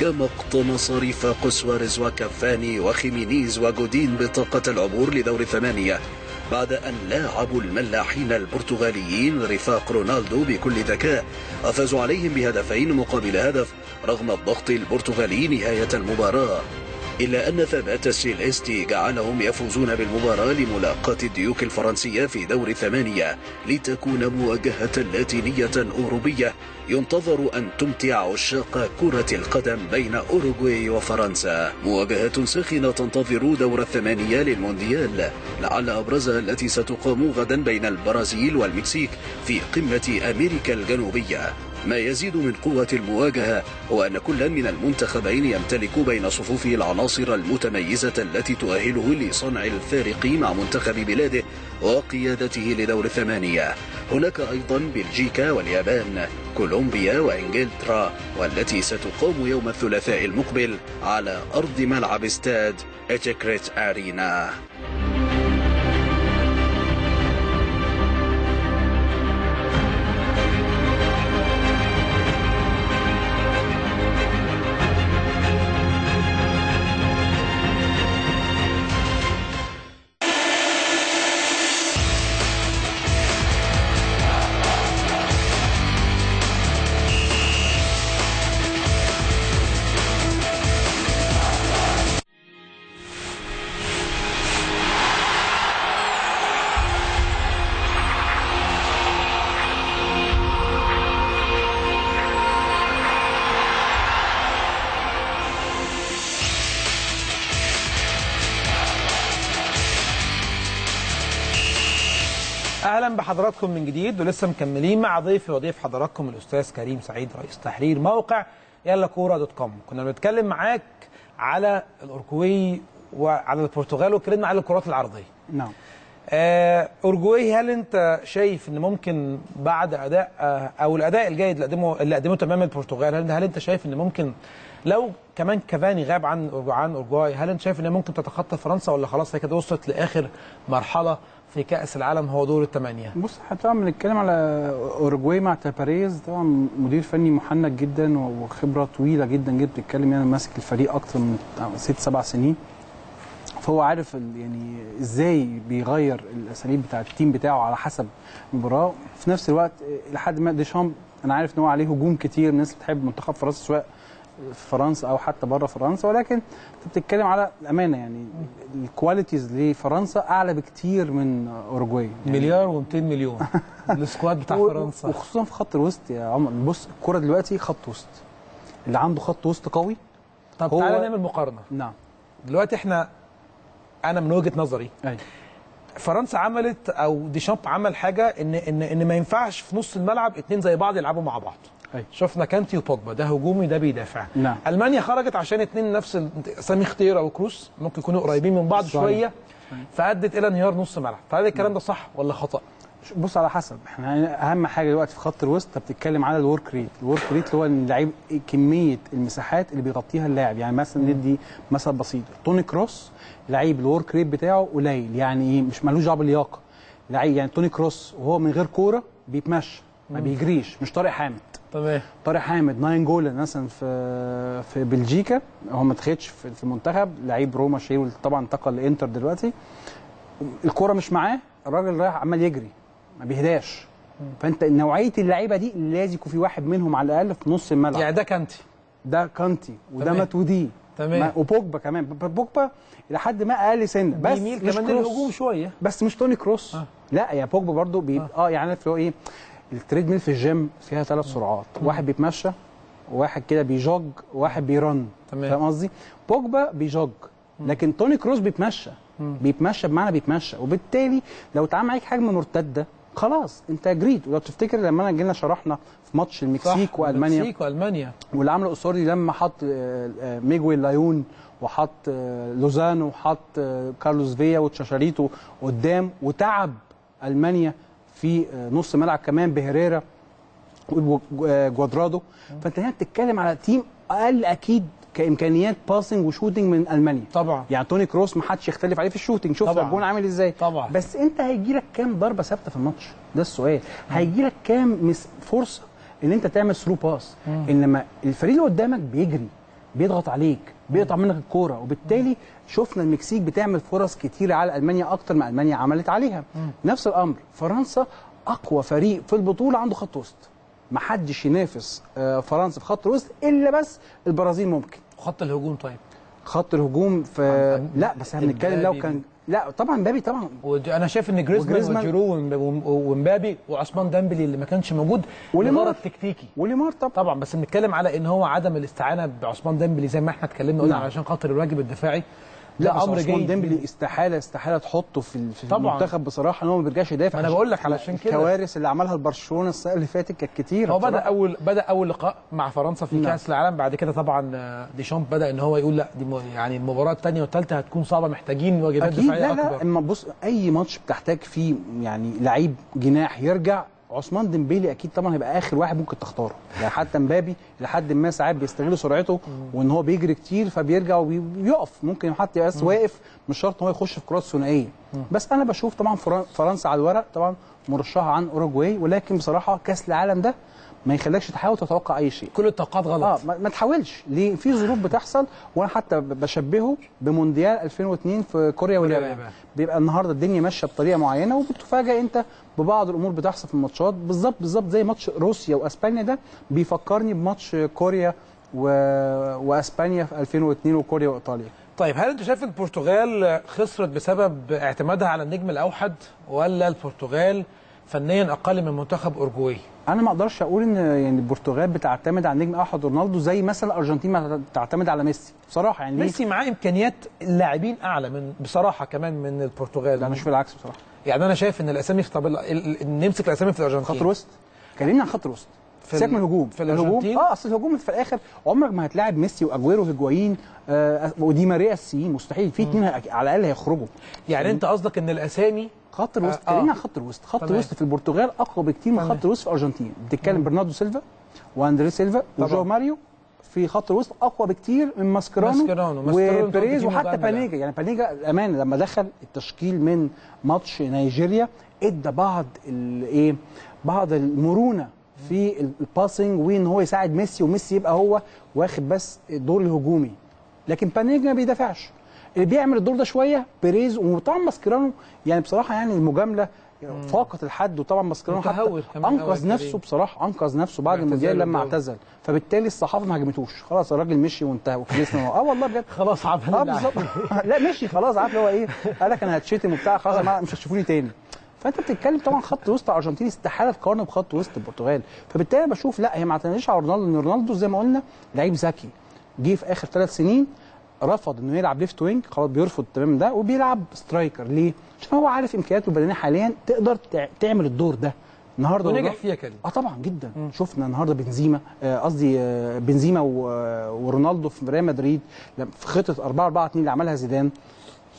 كما اقتنص رفاق سواريز وكافاني وخيمينيز وجودين بطاقة العبور لدور الثمانية بعد أن لاعبوا الملاحين البرتغاليين رفاق رونالدو بكل ذكاء وفازوا عليهم بهدفين مقابل هدف رغم الضغط البرتغالي نهاية المباراة. إلا أن ثبات السيليستي جعلهم يفوزون بالمباراة لملاقاة الديوك الفرنسية في دور الثمانية لتكون مواجهة لاتينية أوروبية. ينتظر أن تمتع عشاق كرة القدم بين أوروغواي وفرنسا. مواجهة ساخنة تنتظر دور الثمانية للمونديال. لعل أبرزها التي ستقام غدا بين البرازيل والمكسيك في قمة أمريكا الجنوبية. ما يزيد من قوة المواجهة هو أن كل من المنتخبين يمتلك بين صفوفه العناصر المتميزة التي تؤهله لصنع الفارق مع منتخب بلاده وقيادته لدور الثمانية. هناك أيضا بلجيكا واليابان كولومبيا وإنجلترا والتي ستقام يوم الثلاثاء المقبل على أرض ملعب استاد إتكريت أرينا. أهلا بحضراتكم من جديد ولسه مكملين مع ضيفي وضيف حضراتكم الأستاذ كريم سعيد رئيس تحرير موقع يلا كورة dot com. كنا بنتكلم معاك على الأورجواي وعلى البرتغال واتكلمنا على الكرات العرضية. نعم. آه، أورجواي هل أنت شايف إن ممكن بعد أداء آه، أو الأداء الجيد اللي قدمه اللي قدمه تماما البرتغال هل, هل أنت شايف إن ممكن لو كمان كافاني غاب عن عن أورجواي هل أنت شايف إن ممكن تتخطى فرنسا ولا خلاص هي كده وصلت لآخر مرحلة في كأس العالم هو دور الثمانيه بص إحنا طبعا بنتكلم على أوروجواي مع تاباريز طبعا مدير فني محنك جدا وخبرة طويلة جدا جدا بتتكلم يعني ماسك الفريق أكتر من ست سبع سنين. فهو عارف يعني إزاي بيغير الأساليب بتاع ال team بتاعه على حسب المباراه في نفس الوقت لحد ما ديشامب أنا عارف إن هو عليه هجوم كتير الناس بتحب منتخب فرنسا سواء في فرنسا أو حتى بره فرنسا ولكن أنت بتتكلم على الأمانة يعني ال qualities لفرنسا أعلى بكتير من اوروجواي يعني مليار و200 مليون. (laughs) ال squad بتاع فرنسا. وخصوصا في خط الوسط يا عمر. بص الكوره دلوقتي خط وسط. اللي عنده خط وسط قوي طب هو- تعالى نعمل مقارنة. نعم. دلوقتي إحنا أنا من وجهة نظري أيوه فرنسا عملت أو ديشامب عمل حاجة إن إن إن ما ينفعش في نص الملعب اتنين زي بعض يلعبوا مع بعض. أيوة. شفنا كانتي وبوجبا ده هجومي ده بيدافع. نعم. ألمانيا خرجت عشان اتنين نفس سامي خضيرة وكروس ممكن يكونوا قريبين من بعض صحيح. شوية فأدت إلى انهيار نص ملعب. فهل الكلام ده صح ولا خطأ؟ بص على حسب. إحنا أهم حاجة دلوقتي في خط الوسط أنت بتتكلم على ال work rate. ال work rate اللي هو اللعيب كمية المساحات اللي بيغطيها اللاعب. يعني مثلا ندي مثل بسيط. توني كروس لعيب ال work rate بتاعه قليل. يعني إيه؟ مش ملوش دعوة باللياقة. لعيب يعني توني كروس وهو من غير كورة بيتمشى ما بيجريش مش طارق حامد. تمام. طارق حامد ناينجولان مثلا في في بلجيكا. هو ما اتخدش في المنتخب. لعيب روما شيرول طبعا انتقل لإنتر دلوقتي. الكورة مش معاه. الراجل رايح عمال يجري. ما بيهداش. فأنت نوعية اللعيبة دي لازم يكون في واحد منهم على الأقل في نص الملعب. يعني ده كانتي. ده كانتي. وده. ماتويدي. تمام. ما- وبوجبا كمان. بوجبا إلى حد ما أقل سنة. بس بيميل مش كمان. للهجوم شوية. بس مش توني كروس. آه. آه. لا يا بوجبا برضو بيبقى آه, يعني عارف اللي هو إيه ال treadmill في الجيم فيها ثلاث سرعات. واحد بيتمشى وواحد كده بي jog وواحد بي run. فاهم قصدي؟ بوجبا بي jog. لكن توني كروس بيتمشى. بيتمشى بمعنى بيتمشى. وبالتالي لو اتعمل عليك هجمه مرتدة خلاص انت جريت ولو تفتكر لما انا جينا شرحنا في ماتش المكسيك صح، وألمانيا. المكسيك وألمانيا. واللي عمله أوسوريو لما حط آه، آه، ميجويل لايون وحط آه، لوزانو وحط كارلوس فيلا وتشاشاريتو قدام وتعب ألمانيا في آه، نص ملعب كمان بهريرا وجواردادو فأنت هنا بتتكلم على team أقل أكيد كإمكانيات passing و shooting من ألمانيا. طبعا. يعني توني كروس ما حدش يختلف عليه في ال shooting طبعاً. الجون عامل إزاي. طبعاً. بس أنت هيجي لك كام ضربة ثابتة في الماتش؟ ده السؤال. هيجي لك كام فرصة إن أنت تعمل through pass إنما الفريق اللي قدامك بيجري بيضغط عليك بيقطع منك الكورة. وبالتالي شفنا المكسيك بتعمل فرص كتيرة على ألمانيا أكتر ما ألمانيا عملت عليها. نفس الأمر فرنسا أقوى فريق في البطولة عنده خط وسط. ما حدش ينافس آه، فرنسا في خط الوسط إلا بس البرازيل ممكن. خط الهجوم طيب. خط الهجوم في لا بس إحنا بنتكلم لو. كان لا طبعا مبابي طبعا وأنا شايف إن جريزمان وجيرو ومب- ومبابي وعثمان ديمبلي اللي ما كانش موجود وليمار. تكتيكي وليمار طبعا طبعا بس بنتكلم على إن هو عدم الاستعانة بعثمان ديمبلي زي ما إحنا اتكلمنا قلنا نعم. علشان خاطر الواجب الدفاعي لا أمر جيد ديمبلي استحالة استحالة تحطه في ال- في طبعاً. المنتخب بصراحة إن هو ما بيرجعش يدافع ما أنا بقول لك علشان كده. الكوارث اللي عملها لبرشلونة السنة اللي فاتت كانت كتيرة هو بدأ. أول بدأ أول لقاء مع فرنسا في نعم. كأس العالم بعد كده طبعا آه، ديشامب بدأ إن هو يقول لا دي يعني المباراة الثانية والثالثه هتكون صعبة محتاجين واجبات دفاعية لا لا أكبر أما بص أي ماتش بتحتاج فيه يعني لعيب جناح يرجع عثمان ديمبيلي أكيد طبعا هيبقى آخر واحد ممكن تختاره. يعني حتى مبابي لحد ما ساعات بيستغل سرعته وإن هو بيجري كتير فبيرجع وبيقف ممكن حتى يبقى بس واقف مش شرط إن هو يخش في كرات ثنائية. بس أنا بشوف طبعا فرن- فرنسا على الورق طبعا مرشحة عن اوروجواي ولكن بصراحة كأس العالم ده ما يخليكش تحاول تتوقع أي شيء. كل التوقعات غلط. آه ما, ما تحاولش. ليه؟ في ظروف بتحصل وأنا حتى بشبهه بمونديال 2002 في كوريا واليابان. بيبقى النهارده الدنيا ماشية بطريقة معينة وبتفاجئ أنت ببعض الأمور بتحصل في الماتشات. بالظبط بالظبط زي ماتش روسيا وأسبانيا ده بيفكرني بماتش كوريا و... وأسبانيا في 2002 وكوريا وإيطاليا. طيب هل أنت شايف البرتغال خسرت بسبب اعتمادها على النجم الأوحد ولا البرتغال فنيا أقل من منتخب اورجواي أنا ما أقدرش أقول إن يعني البرتغال بتعتمد على النجم الأوحد رونالدو زي مثلا الارجنتين ما بتعتمد على ميسي. بصراحة يعني؟ ميسي معاه إمكانيات اللاعبين أعلى من بصراحة كمان من البرتغال. أنا أشوف العكس بصراحة. يعني أنا شايف إن الأسامي في طب نمسك الأسامي في الأرجنتين. خط الوسط؟ كلمنا عن خط في سيبك من الهجوم. في الهجوم؟ آه أصل الهجوم في الآخر عمرك ما هتلاعب ميسي وأجويرو وهيجوايين آه ودي ماريا استحالة مستحيل. في اثنين على الأقل هيخرجوا. يعني أنت قصدك إن الأسامي خط الوسط آه، آه. كلمنا عن خط الوسط خط. الوسط في البرتغال اقوى بكتير من. خط الوسط في الارجنتين بتتكلم برناردو سيلفا وأندريه سيلفا. وجواو ماريو في خط الوسط أقوى بكتير من ماسكرانو ماسكرانو. ماسكرانو وبيريز وحتى. بانيجا يعني بانيجا الامانه لما دخل التشكيل من ماتش نيجيريا إدى بعض الايه بعض المرونة في ال- ال passing وإن هو يساعد ميسي وميسي يبقى هو واخد بس الدور الهجومي لكن بانيجا ما بيدافعش بيعمل الدور ده شوية بيريز وطبعا ماسكرانو يعني بصراحة يعني المجامله فاقت الحد وطبعا ماسكرانو متهور حتى أنقذ كريم. نفسه بصراحة أنقذ نفسه بعد المونديال لما. اعتزل. فبالتالي الصحافة ما هاجمتوش. خلاص الراجل مشي وانتهى وكريستيانو آه والله بجد. خلاص عمل آه بالظبط. لا مشي خلاص. عارف هو إيه؟ قال لك أنا هتشتم وبتاع. خلاص مش هتشوفوني تاني. فأنت بتتكلم طبعا خط وسط الارجنتين استحالة تقارنه بخط وسط البرتغال. فبالتالي بشوف لا هي ما اعتمدتش على رونالدو. ان رونالدو زي ما قلنا لعيب ذكي. جه في آخر ثلاث سنين. رفض إنه يلعب left wing خلاص بيرفض تمام ده وبيلعب striker ليه؟ عشان هو عارف امكانياته البدنية حاليا تقدر تع- تعمل الدور ده. النهارده ونجح فيها كريم آه طبعا جدا. شفنا النهارده بنزيما آه، قصدي آه، بنزيما و- ورونالدو في ريال مدريد في خطة 4 4 2 اللي عملها زيدان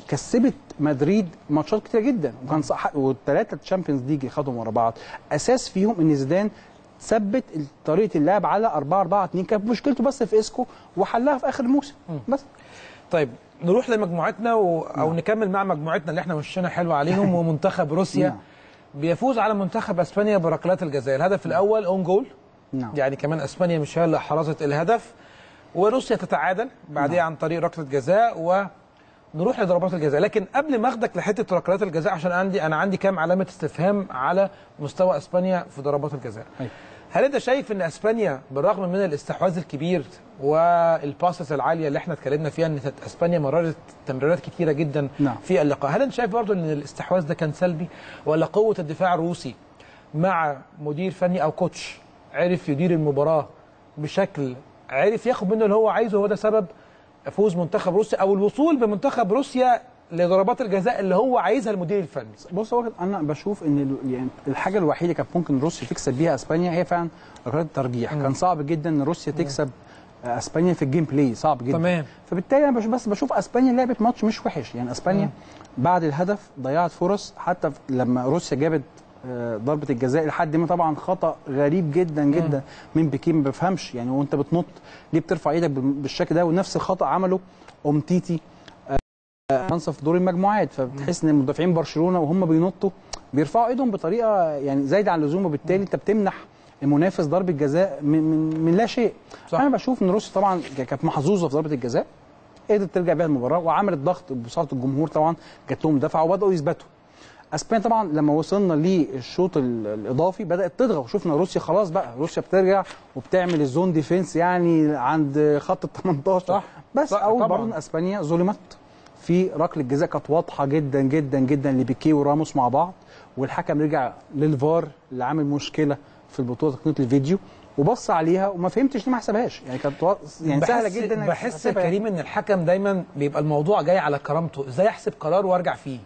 كسبت مدريد ماتشات كتير جدا. وكان صح والثلاثه Champions League خدهم ورا بعض. أساس فيهم إن زيدان ثبت طريقة اللعب على 4 4 2 كانت مشكلته بس في اسكو وحلها في آخر الموسم. بس. طيب نروح لمجموعتنا و... أو نكمل مع مجموعتنا اللي إحنا مشينا حلو عليهم (laughs) ومنتخب روسيا. نعم. بيفوز على منتخب أسبانيا بركلات الجزاء الهدف الأول اون جول نعم. يعني كمان أسبانيا مش هي اللي حرزت الهدف. وروسيا تتعادل بعديها عن طريق ركلة جزاء ونروح لضربات الجزاء. لكن قبل ما أخدك لحتة ركلات الجزاء عشان عندي أنا عندي كام علامة استفهام على مستوى أسبانيا في ضربات الجزاء. أيوة. هل انت شايف ان اسبانيا بالرغم من الاستحواذ الكبير والباسس العالية اللي إحنا اتكلمنا فيها ان اسبانيا مررت تمريرات كتيرة جدا نعم. في اللقاء هل انت شايف برضو ان الاستحواذ ده كان سلبي ولا قوة الدفاع الروسي مع مدير فني أو كوتش عرف يدير المباراة بشكل عرف ياخد منه اللي هو عايزه هو ده سبب فوز منتخب روسيا أو الوصول بمنتخب روسيا لضربات الجزاء اللي هو عايزها المدير الفني. بص هو أنا بشوف إن يعني الحاجة الوحيدة كانت ممكن روسيا تكسب بيها إسبانيا هي فعلا ركلات الترجيح. كان صعب جدا إن روسيا تكسب آه، إسبانيا في ال game play. صعب جدا. تمام. فبالتالي أنا بش- بس بشوف إسبانيا لعبت ماتش مش وحش. يعني إسبانيا بعد الهدف ضيعت فرص. حتى لما روسيا جابت آه، ضربة الجزاء لحد ما طبعا خطأ غريب جدا جدا من بيكيه ما بفهمش. يعني وأنت بتنط ليه بترفع إيدك بال- بالشكل ده؟ ونفس الخطأ عمله أومتيتي في دور المجموعات فبتحس إن مدافعين برشلونة وهم بينطوا بيرفعوا إيدهم بطريقة يعني زايدة عن اللزوم وبالتالي أنت بتمنح المنافس ضربة جزاء من, من, من لا شيء صح. أنا بشوف إن روسيا طبعا كانت محظوظة في ضربة الجزاء قدرت ترجع بيها المباراة وعملت ضغط بصوت الجمهور طبعا جات لهم دفعه وبدأوا يثبتوا اسبانيا طبعا لما وصلنا للشوط ال- الإضافي بدأت تضغط وشفنا روسيا خلاص بقى روسيا بترجع وبتعمل الزون ديفense يعني عند خط ال (laughs) 18 صح. بس صح، أول. برضه أسبانيا ظلمت في ركلة جزاء كانت واضحة جدا جدا جدا لبيكيه وراموس مع بعض. والحكم رجع للفار اللي عامل مشكلة في البطولة تقنية الفيديو وبص عليها وما فهمتش ليه ما حسبهاش. يعني كانت يعني سهلة جدا بحس تحسبها. كريم إن الحكم دايما بيبقى الموضوع جاي على كرامته. إزاي احسب قرار وأرجع فيه؟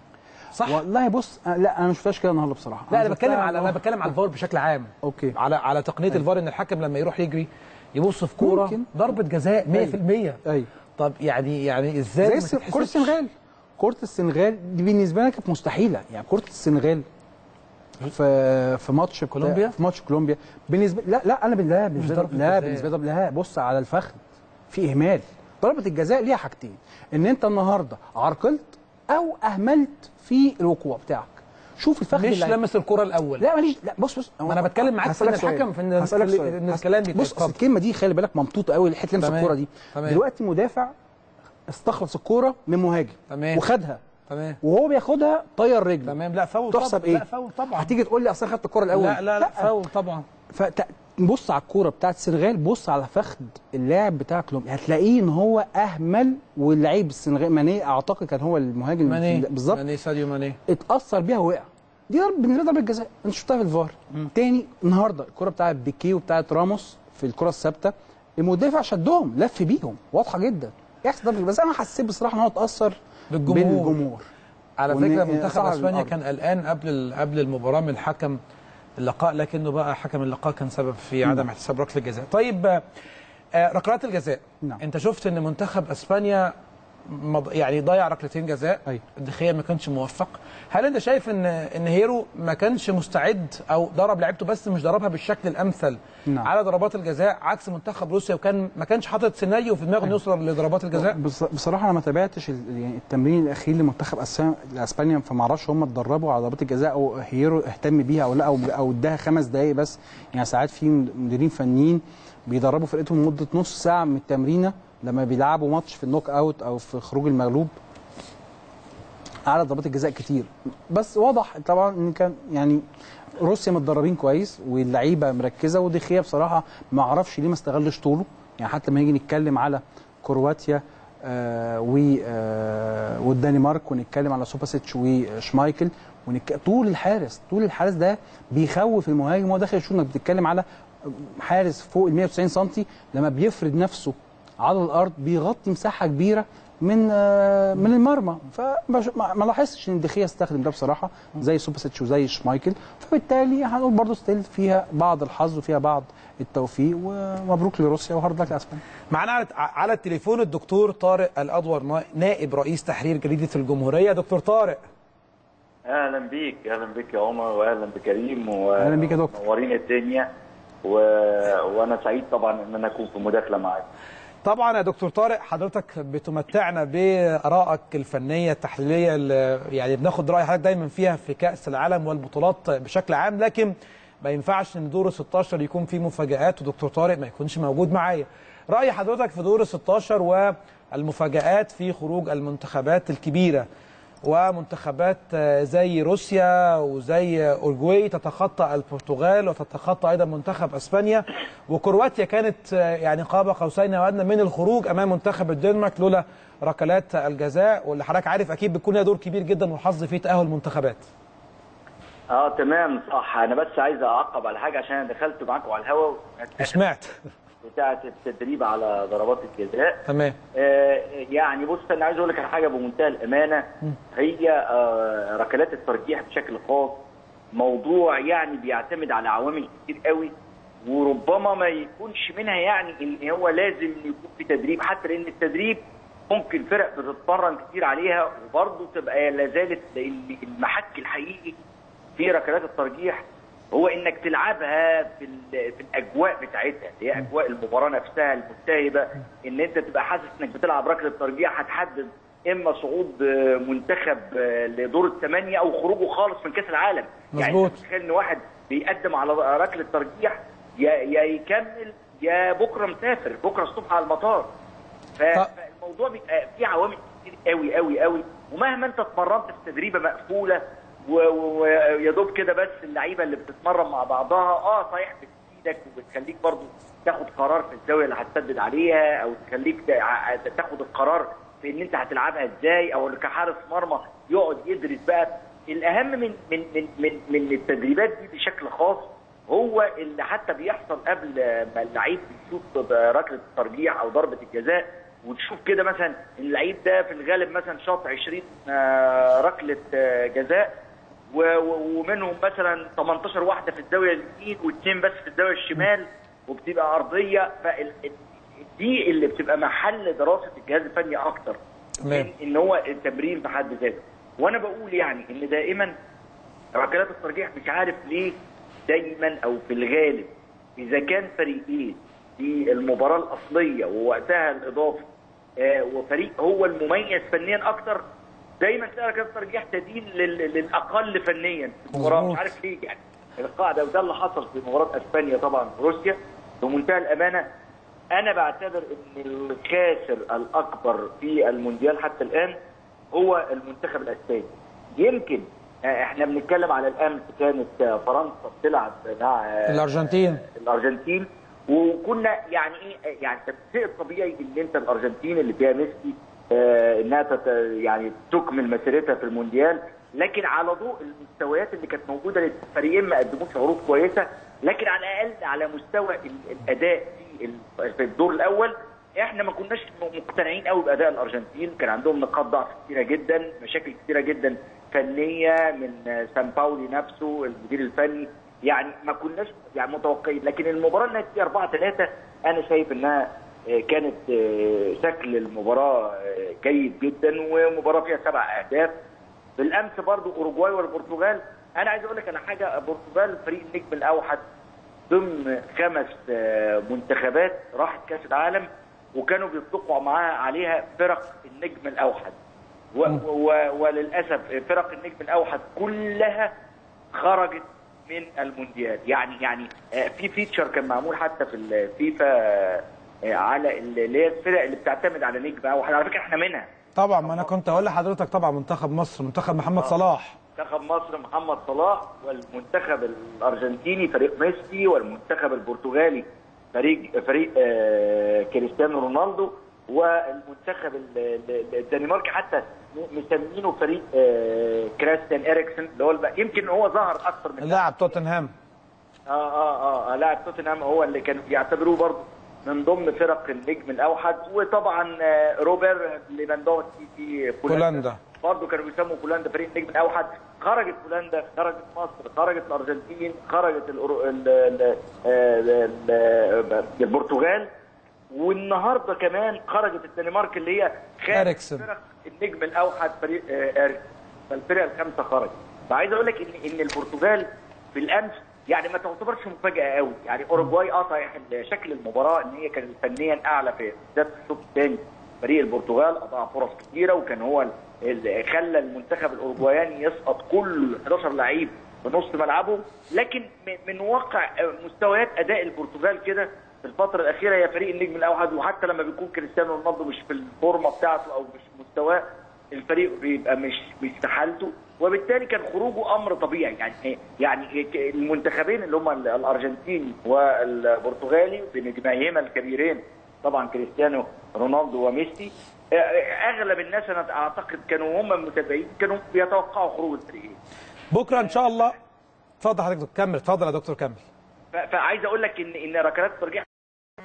صح؟ والله بص أنا- لا أنا ما شفتهاش كده النهارده بصراحة. لا أنا بتكلم على أنا بتكلم على الفار بشكل عام. okay. على على تقنية الفار إن الحكم لما يروح يجري يبص في كورة. ضربة جزاء 100% أيوه. طب يعني يعني إزاي زي؟ كرة السنغال. كرة السنغال دي بالنسبة لنا كانت مستحيلة. يعني كرة السنغال في في ماتش كولومبيا؟ في ماتش كولومبيا. بالنسبة لا لا أنا لا بالنسبة لا. بالنسبة لي لا بص على الفخذ. في إهمال. ضربة الجزاء ليها حاجتين. إن أنت النهارده عرقلت أو أهملت في الوقوع بتاعك. شوف الفخذ مش لمس الكرة الأول لا ماليش لا بص بص ما أنا بتكلم معاك في. الحكم في. إن الكلام بيتقال. بص. الكلمة دي خلي بالك ممطوطة قوي حتة لمس تمام. الكوره دي. دلوقتي مدافع استخلص الكوره من مهاجم تمام. وخدها تمام وهو بياخدها طير رجله تمام لا فاول تحسب طبعا إيه؟ لا فاول طبعا هتيجي تقول لي أصل خدت الكوره الأول لا لا لا فاول طبعا فبص على الكوره بتاعت السنغال بص على فخذ اللاعب بتاع كولومبيا هتلاقيه إن هو أهمل واللعيب السنغال ماني أعتقد كان هو المهاجم ماني بالظبط ماني ساديو ماني اتأثر بيها ووقع دي ضرب بالنسبة لي ضربه جزاء انت شفتها في الفار تاني النهارده الكرة بتاعت بيكي وبتاعت راموس في الكرة الثابتة المدافع شدهم لف بيهم واضحة جدا يحصل ضربة بس أنا حسيت بصراحة إن هو اتأثر بالجمهور. بالجمهور على فكرة منتخب أسبانيا. كان قلقان قبل قبل المباراة من حكم اللقاء لكنه بقى حكم اللقاء كان سبب في عدم احتساب ركلة الجزاء. طيب آه، ركلات الجزاء نعم. أنت شفت إن منتخب أسبانيا يعني ضيع ركلتين جزاء. الدخية ما كانش موفق. هل أنت شايف إن إن هيرو ما كانش مستعد أو ضرب لعيبته بس مش ضربها بالشكل الأمثل نعم. على ضربات الجزاء عكس منتخب روسيا وكان ما كانش حاطط سيناريو في دماغه إنه يوصل لضربات الجزاء؟ بص- بصراحة أنا ما تابعتش يعني التمرين الأخير لمنتخب اسبانيا فما أعرفش هم اتدربوا على ضربات الجزاء أو هيرو اهتم بيها أو لا أو أو اداها خمس دقائق بس. يعني ساعات في مديرين فنيين بيدربوا فرقتهم لمدة نص ساعة من التمرينه لما بيلعبوا ماتش في ال knockout أو في خروج المغلوب على ضربات الجزاء كتير. بس واضح طبعا إن كان يعني روسيا متدربين كويس واللعيبة مركزة ودي خيا بصراحة ما أعرفش ليه ما استغلش طوله. يعني حتى لما نيجي نتكلم على كرواتيا آه و آه والدنمارك ونتكلم على سوباسيتش وشمايكل ونك... طول الحارس طول الحارس ده بيخوف المهاجم وهو داخل يشوط. إنك بتتكلم على حارس فوق ال 190 سم لما بيفرد نفسه على الأرض بيغطي مساحة كبيرة من آه، من المرمى. فما ما لاحظتش إن الدي خيا استخدم ده بصراحة زي سوباسيتش وزي شمايكل. فبالتالي هنقول برضه still فيها بعض الحظ وفيها بعض التوفيق ومبروك لروسيا و hard luck لاسبانيا معانا على على التليفون الدكتور طارق الأدور نا- نائب رئيس تحرير جريده الجمهورية. دكتور طارق. أهلا بيك أهلا بيك يا عمر واهلا بكريم و... أهلا بيك يا دكتور. منورين الدنيا و... وأنا سعيد طبعا إن أنا أكون في مداخلة معاك. طبعا يا دكتور طارق حضرتك بتمتعنا بآرائك الفنية التحليلية اللي يعني بناخد رأي حضرتك دايما فيها في كأس العالم والبطولات بشكل عام لكن ما ينفعش إن دور ال 16 يكون فيه مفاجآت ودكتور طارق ما يكونش موجود معايا. رأي حضرتك في دور ال 16 والمفاجآت في خروج المنتخبات الكبيرة. ومنتخبات زي روسيا وزي اورجواي تتخطى البرتغال وتتخطى أيضا منتخب أسبانيا. وكرواتيا كانت يعني قاب قوسين أو ادنى من الخروج أمام منتخب الدنمارك لولا ركلات الجزاء. واللي حضرتك عارف أكيد بيكون لها دور كبير جدا وحظ في تأهل المنتخبات. آه تمام صح. أنا بس عايز أعقب على حاجة عشان أنا دخلت معاكم على الهواء وسمعت بتاعة التدريب على ضربات الجزاء. تمام. آه يعني بص أنا عايز أقول لك على حاجة بمنتهى الأمانة. هي آه ركلات الترجيح بشكل خاص. موضوع يعني بيعتمد على عوامل كتير قوي. وربما ما يكونش منها يعني إن هو لازم يكون في تدريب حتى لأن التدريب ممكن فرق بتتمرن كتير عليها وبرضه تبقى لا زالت المحك الحقيقي في ركلات الترجيح هو إنك تلعبها في في الأجواء بتاعتها اللي هي أجواء المباراة نفسها الملتهبه إن أنت تبقى حاسس إنك بتلعب ركلة ترجيح هتحدد إما صعود آه، منتخب آه، لدور الثمانيه أو خروجه خالص من كأس العالم. يعني مظبوط. انت متخيل إن واحد بيقدم على ركلة ترجيح يا يا يكمل يا بكرة مسافر بكرة الصبح على المطار. فالموضوع بيبقى فيه عوامل كتير قوي قوي قوي ومهما أنت اتمرنت في تدريبة مقفولة ويا دوب كده بس اللعيبة اللي بتتمرن مع بعضها آه صحيح بتفيدك وبتخليك برضو تاخد قرار في الزاوية اللي هتسدد عليها أو تخليك تاخد القرار في إن أنت هتلعبها إزاي أو كحارس مرمى يقعد يدرس بقى. الأهم من من من من, من التدريبات دي بشكل خاص هو اللي حتى بيحصل قبل ما اللعيب بيشوط ركله الترجيح أو ضربة الجزاء. وتشوف كده مثلا اللعيب ده في الغالب مثلا شاط 20 آه، ركلة آه، جزاء. ومنهم مثلا 18 واحدة في الزاويه اليمين واثنين بس في الزاويه الشمال وبتبقى أرضية فال دي اللي بتبقى محل دراسة الجهاز الفني أكتر. من ان هو التمرين في حد ذاته وأنا بقول يعني إن دائما ركلات الترجيح مش عارف ليه دايما أو في الغالب إذا كان فريقين في المباراة الأصلية ووقتها الاضافي آه، وفريق هو المميز فنيا أكتر دايما تلاقي ركلات الترجيح تدين لل- للأقل فنيا. في المباراة. مش عارف ليه يعني. القاعدة وده اللي حصل في مباراة أسبانيا طبعا روسيا. بمنتهى الأمانة أنا بعتبر إن الخاسر الأكبر في المونديال حتى الآن هو المنتخب الأسباني. يمكن آه، إحنا بنتكلم على الأمس كانت آه، فرنسا بتلعب مع آه، الأرجنتين. الأرجنتين. وكنا يعني إيه يعني الشيء الطبيعي إن أنت الأرجنتين اللي فيها ميسي إنها تت يعني تكمل مسيرتها في المونديال. لكن على ضوء المستويات اللي كانت موجودة للفريقين ما قدموش عروض كويسة. لكن على الأقل على مستوى ال- الأداء في ال- في الدور الأول إحنا ما كناش مقتنعين قوي بأداء الأرجنتين. كان عندهم نقاط ضعف كثيره جدا مشاكل كثيره جدا فنية من سان باولي نفسه المدير الفني. يعني ما كناش يعني متوقعين. لكن المباراة فيها 4 3 أنا شايف إنها آه، كانت آه، شكل المباراة آه، جيد جدا ومباراة فيها سبع أهداف. بالأمس برضو اوروجواي والبرتغال. أنا عايز أقول لك على حاجة البرتغال فريق النجم الأوحد ضمن خمس آه، منتخبات راحت كأس العالم وكانوا بيطلقوا معاها عليها فرق النجم الأوحد. و و وللأسف فرق النجم الأوحد كلها خرجت من المونديال. يعني يعني آه، في feature كان معمول حتى في الفيفا آه، على اللي هي الفرق اللي بتعتمد على نجم. اوحد على فكرة إحنا منها. طبعا ما أنا كنت هقول لحضرتك طبعا منتخب مصر منتخب محمد صلاح. منتخب مصر محمد صلاح والمنتخب الأرجنتيني فريق ميسي والمنتخب البرتغالي فريق فريق آه، كريستيانو رونالدو والمنتخب ال- ال- الدنماركي حتى مسمينه فريق آه، كريستيان إريكسن اللي هو يمكن هو ظهر أكثر من لاعب توتنهام. آه آه آه لاعب توتنهام هو اللي كانوا بيعتبروه برضه من ضمن فرق النجم الأوحد وطبعا آه، روبر ليفاندوفسكي في بولندا. برضه كانوا بيسموا بولندا فريق النجم الأوحد خرجت بولندا خرجت مصر خرجت الأرجنتين خرجت. البرتغال والنهاردة كمان خرجت الدنمارك اللي هي خارج. فرق النجم الأوحد فريق آه، أريكسن فالفرق الخمسه خرجت فعايز أقول لك إن إن البرتغال في الأمس يعني ما تعتبرش مفاجأة قوي. يعني اوروجواي آه صحيح شكل المباراة إن هي كانت فنيا أعلى في في الشوط الثاني. فريق البرتغال أضاع فرص كثيره وكان هو اللي خلى المنتخب الاوروجواياني يسقط كل 11 لعيب بنص ملعبه. لكن من- واقع مستويات أداء البرتغال كده في الفترة الأخيرة هي فريق النجم الأوحد. وحتى لما بيكون كريستيانو رونالدو مش في الفورمة بتاعته أو مش في مستواه الفريق بيبقى مش مش في حالته. وبالتالي كان خروجه أمر طبيعي. يعني يعني المنتخبين اللي هم الارجنتيني والبرتغالي بنجميهما الكبيرين طبعا كريستيانو رونالدو وميسي أغلب الناس أنا أعتقد كانوا هم المتابعين كانوا بيتوقعوا خروج الفريقين بكرة إن شاء الله. اتفضل حضرتك كمل. اتفضل يا دكتور كمل. فعايز أقول لك ان إن ركلات الترجيح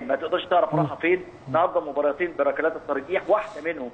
ما تقدرش تعرف راحة فين. النهارده مباراتين بركلات الترجيح واحدة منهم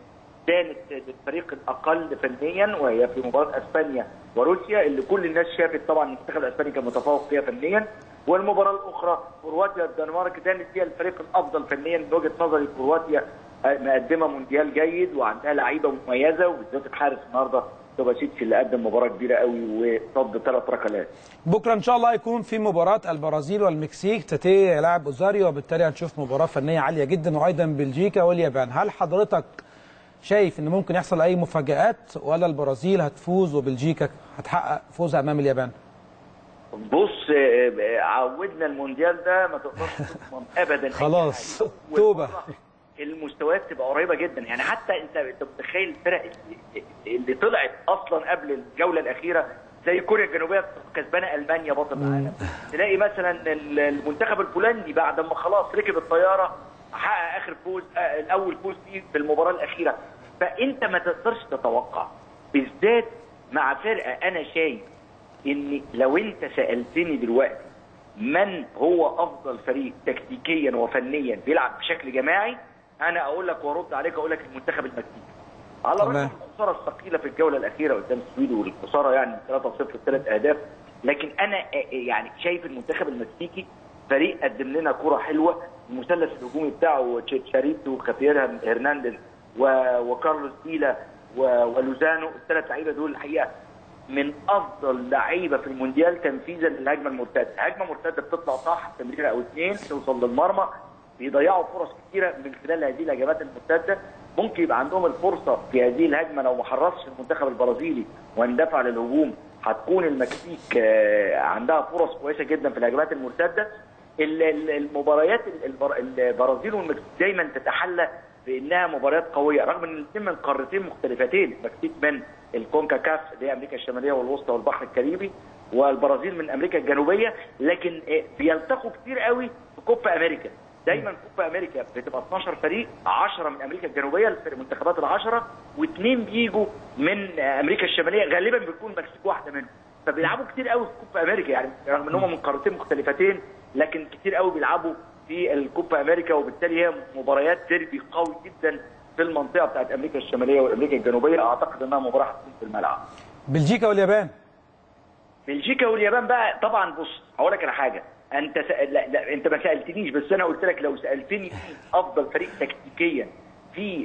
كانت للفريق الأقل فنيا وهي في مباراة أسبانيا وروسيا اللي كل الناس شافت طبعا المنتخب الأسباني كان متفوق فيها فنيا. والمباراة الأخرى كرواتيا والدنمارك كانت هي الفريق الأفضل فنيا من وجهة نظري. كرواتيا مقدمة مونديال جيد وعندها لعيبة مميزة وبالذات الحارس النهارده سوباسيتش اللي قدم مباراة كبيرة قوي وصد ثلاث ركلات. بكرة إن شاء الله هيكون في مباراة البرازيل والمكسيك. تيتي يلعب أوسوريو وبالتالي هنشوف مباراة فنية عالية جدا. وأيضا بلجيكا واليابان. هل حضرتك شايف إن ممكن يحصل أي مفاجآت ولا البرازيل هتفوز وبلجيكا هتحقق فوزها أمام اليابان؟ بص آه، آه، عودنا المونديال ده ما تقدرش تضمن (laughs) ابدا خلاص،. والمرة المستويات تبقى قريبة جدا. يعني حتى أنت أنت متخيل الفرق اللي, طلعت أصلا قبل الجولة الأخيرة زي كوريا الجنوبية كسبانة ألمانيا بطل العالم تلاقي مثلا ال- المنتخب البولندي بعد ما خلاص ركب الطيارة حقق آخر فوز آه، الأول فوز فيه في المباراة الأخيرة. فأنت ما تقدرش تتوقع بالذات مع فرقة أنا شايف إن لو أنت سألتني دلوقتي من هو أفضل فريق تكتيكيا وفنيا بيلعب بشكل جماعي أنا أقول لك وأرد عليك أقول لك المنتخب المكسيكي على الرغم. من الخسارة الثقيلة في الجولة الأخيرة قدام السويد والخسارة يعني 3-0 ثلاث أهداف لكن أنا يعني شايف المنتخب المكسيكي فريق قدم لنا كرة حلوة المثلث الهجومي بتاعه تشاريتو وخافير هرنانديز وكارلوس ديلا ولوزانو الثلاث لعيبة دول الحقيقة من أفضل لعيبة في المونديال تنفيذا للهجمة المرتدة، هجمة مرتدة بتطلع صح تمريره أو اثنين توصل للمرمى بيضيعوا فرص كثيره من خلال هذه الهجمات المرتدة. ممكن يبقى عندهم الفرصة في هذه الهجمة لو ما حرصش المنتخب البرازيلي واندفع للهجوم. هتكون المكسيك آه، عندها فرص كويسة جدا في الهجمات المرتدة. ال- ال- المباريات البر- البرازيل والمكسيك دايما تتحلى بأنها مباريات قوية رغم إن الاثنين من قارتين مختلفتين المكسيك من الكونكاكاف اللي هي أمريكا الشمالية والوسطى والبحر الكاريبي والبرازيل من أمريكا الجنوبية لكن آه، بيلتقوا كتير قوي في كوبا أمريكا. دايما كوبا أمريكا بتبقى 12 فريق 10 من أمريكا الجنوبية الفرق- المنتخبات العشرة واثنين بيجوا من آه، أمريكا الشمالية غالبا بتكون المكسيك واحدة منهم. فبيلعبوا كتير قوي في كوبا أمريكا يعني رغم إن هم من قارتين مختلفتين لكن كتير قوي بيلعبوا في الكوبا أمريكا وبالتالي هي مباريات ديربي قوي جدا في المنطقة بتاعت أمريكا الشمالية وأمريكا الجنوبية. أعتقد إنها مباراة هتكون في الملعب. بلجيكا واليابان. بلجيكا واليابان بقى طبعا بص هقول لك على حاجة. أنت سأل... لا, لا أنت ما سألتنيش بس أنا قلت لك لو سألتني أفضل فريق تكتيكيا في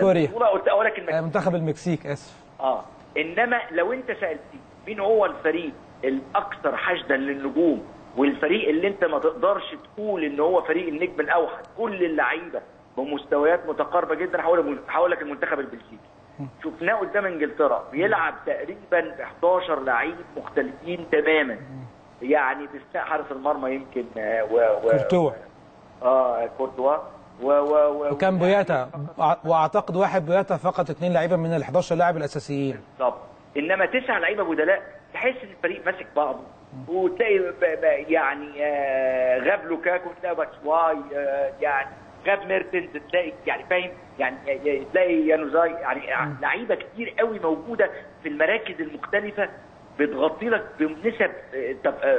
كوريا. قلت أقول لك آه، المكسيك منتخب المكسيك آسف. آه إنما لو أنت سألتني مين هو الفريق الأكثر حشدا للنجوم والفريق اللي انت ما تقدرش تقول ان هو فريق النجم الأوحد. كل اللعيبة بمستويات متقاربة جدا هقول لك المنتخب البلجيكي. شفناه قدام إنجلترا بيلعب تقريبا ب 11 لعيب مختلفين تماما. يعني باستثناء حارس المرمى يمكن آه، و, و كورتوا. آه كورتوا. و و و وكان بوياتا. وأعتقد واحد بوياتا فقط اثنين لعيبة من ال 11 لاعب الأساسيين. بالظبط. إنما تسع لعيبة بدلاء تحس إن الفريق ماسك بعضه. وتلاقي يعني آه، غاب لوكاكو تلاقي باتشواي آه، يعني غاب ميرتنز تلاقي يعني فاهم؟ يعني آه، تلاقي يانوزاي يعني لعيبة كتير قوي موجودة في المراكز المختلفة بتغطي لك بنسب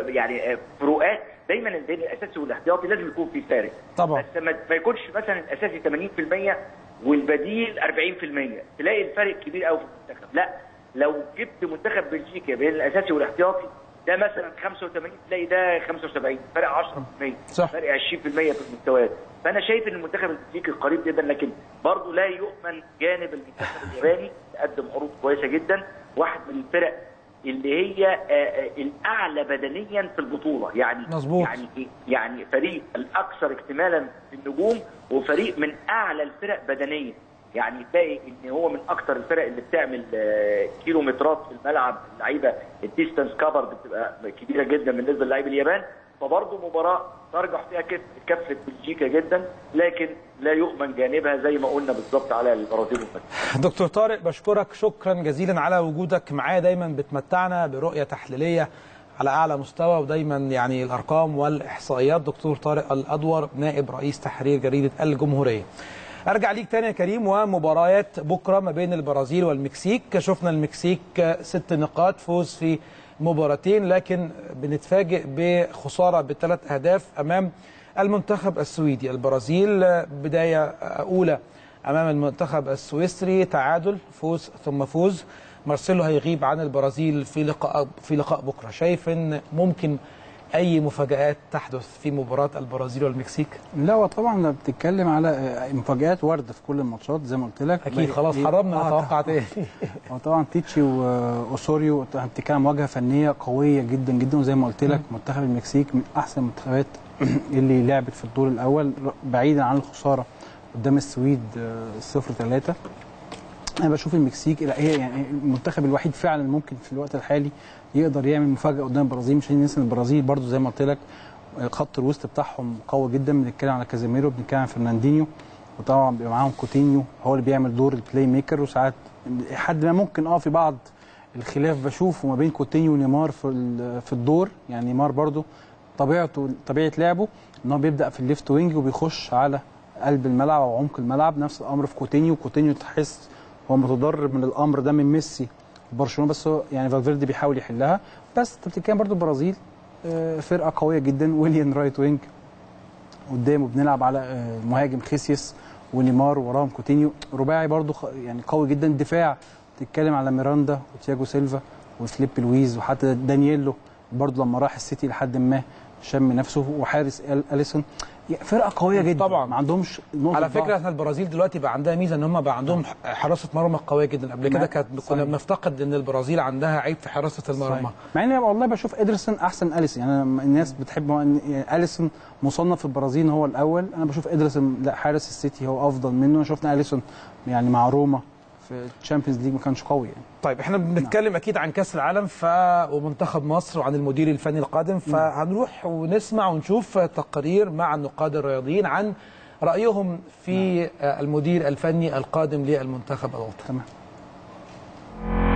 يعني فروقات دايما بين الأساسي والاحتياطي لازم يكون في فارق. طبعا. بس ما يكونش مثلا الأساسي 80% والبديل 40% تلاقي الفرق كبير قوي في المنتخب. لا لو جبت منتخب بلجيكا بين الأساسي والاحتياطي ده مثلا 85 تلاقي ده 75 فرق 10% صح. فرق 20% في المستويات فأنا شايف إن المنتخب البلجيكي قريب جدا لكن برضه لا يؤمن جانب المنتخب الياباني (laughs) تقدم عروض كويسة جدا واحد من الفرق اللي هي آه، آه، الأعلى بدنيا في البطولة يعني مظبوط. يعني إيه؟ يعني فريق الأكثر اكتمالا في النجوم وفريق من أعلى الفرق بدنيا يعني تلاقي إن هو من أكثر الفرق اللي بتعمل آه، كيلومترات في الملعب. اللعيبة الديستانس كفر بتبقى كبيرة جدا بالنسبة للاعيب اليابان. فبرضه مباراة ترجح فيها كف كفه بلجيكا جدا لكن لا يؤمن جانبها زي ما قلنا بالظبط على البرازيل دكتور طارق بشكرك. شكرا جزيلا على وجودك معايا. دايما بتمتعنا برؤية تحليلية على أعلى مستوى ودايما يعني الأرقام والإحصائيات. دكتور طارق الأدور نائب رئيس تحرير جريدة الجمهورية. أرجع ليك تاني يا كريم ومباريات بكرة ما بين البرازيل والمكسيك. شفنا المكسيك ست نقاط فوز في مباراتين لكن بنتفاجئ بخسارة بثلاث أهداف أمام المنتخب السويدي. البرازيل بداية أولى أمام المنتخب السويسري تعادل فوز ثم فوز. مارسيلو هيغيب عن البرازيل في لقاء في لقاء بكرة. شايف إن ممكن أي مفاجآت تحدث في مباراة البرازيل والمكسيك؟ لا هو طبعا لو بتتكلم على آه، مفاجآت وارده في كل الماتشات زي ما قلت لك. أكيد خلاص إيه؟ حرمنا آه، نتوقع تاني. (laughs) هو طبعا تيتي واوسوريو انت بتتكلم مواجهه فنية قوية جدا جدا وزي ما قلت لك. منتخب المكسيك من أحسن المنتخبات (clears throat) اللي لعبت في الدور الأول بعيدا عن الخسارة قدام السويد 0 3 أنا بشوف المكسيك هي يعني المنتخب الوحيد فعلا ممكن في الوقت الحالي يقدر يعمل مفاجأة قدام البرازيل مش ننسى إن البرازيل برضو زي ما قلت لك خط الوسط بتاعهم قوي جدا. بنتكلم على كازيميرو بنتكلم على فرناندينيو وطبعا بيبقى معاهم كوتينيو هو اللي بيعمل دور ال playmaker وساعات حد ما ممكن آه في بعض الخلاف بشوفه ما بين كوتينيو ونيمار في في الدور. يعني نيمار برضو طبيعته طبيعة لعبه إن هو بيبدأ في ال left wing وبيخش على قلب الملعب أو عمق الملعب. نفس الأمر في كوتينيو. كوتينيو تحس هو متضرر من الأمر ده من ميسي. برشلونة بس يعني فالفيردي بيحاول يحلها. بس انت بتتكلم برضو البرازيل آه، فرقة قوية جدا. ويليان right wing قدامه بنلعب على آه، مهاجم جيسوس ونيمار وراهم كوتينيو. رباعي برضو يعني قوي جدا. دفاع تتكلم على ميراندا وتياجو سيلفا وفليب لويز وحتى دانييلو. برضو لما راح السيتي لحد ما شم نفسه وحارس أل- أليسون. فرقة قوية جدا. طبعاً. ما عندهمش نقطة على. فكرة إحنا البرازيل دلوقتي بقى عندها ميزة إن هم بقى عندهم حراسة مرمى قوية جدا. قبل كده كانت كنا. بنفتقد إن البرازيل عندها عيب في حراسة المرمى. مع ان والله بشوف إيدرسون أحسن اليسون يعني الناس بتحب أليسون مصنف في البرازيل إن هو الأول. أنا بشوف إيدرسون لا حارس السيتي هو أفضل منه. شفنا أليسون يعني مع روما. في ال Champions League ما كانش قوي يعني. طيب إحنا بنتكلم أكيد عن كأس العالم ف ومنتخب مصر وعن المدير الفني القادم فهنروح ونسمع ونشوف تقارير مع النقاد الرياضيين عن رأيهم في آه، المدير الفني القادم للمنتخب الوطني. تمام.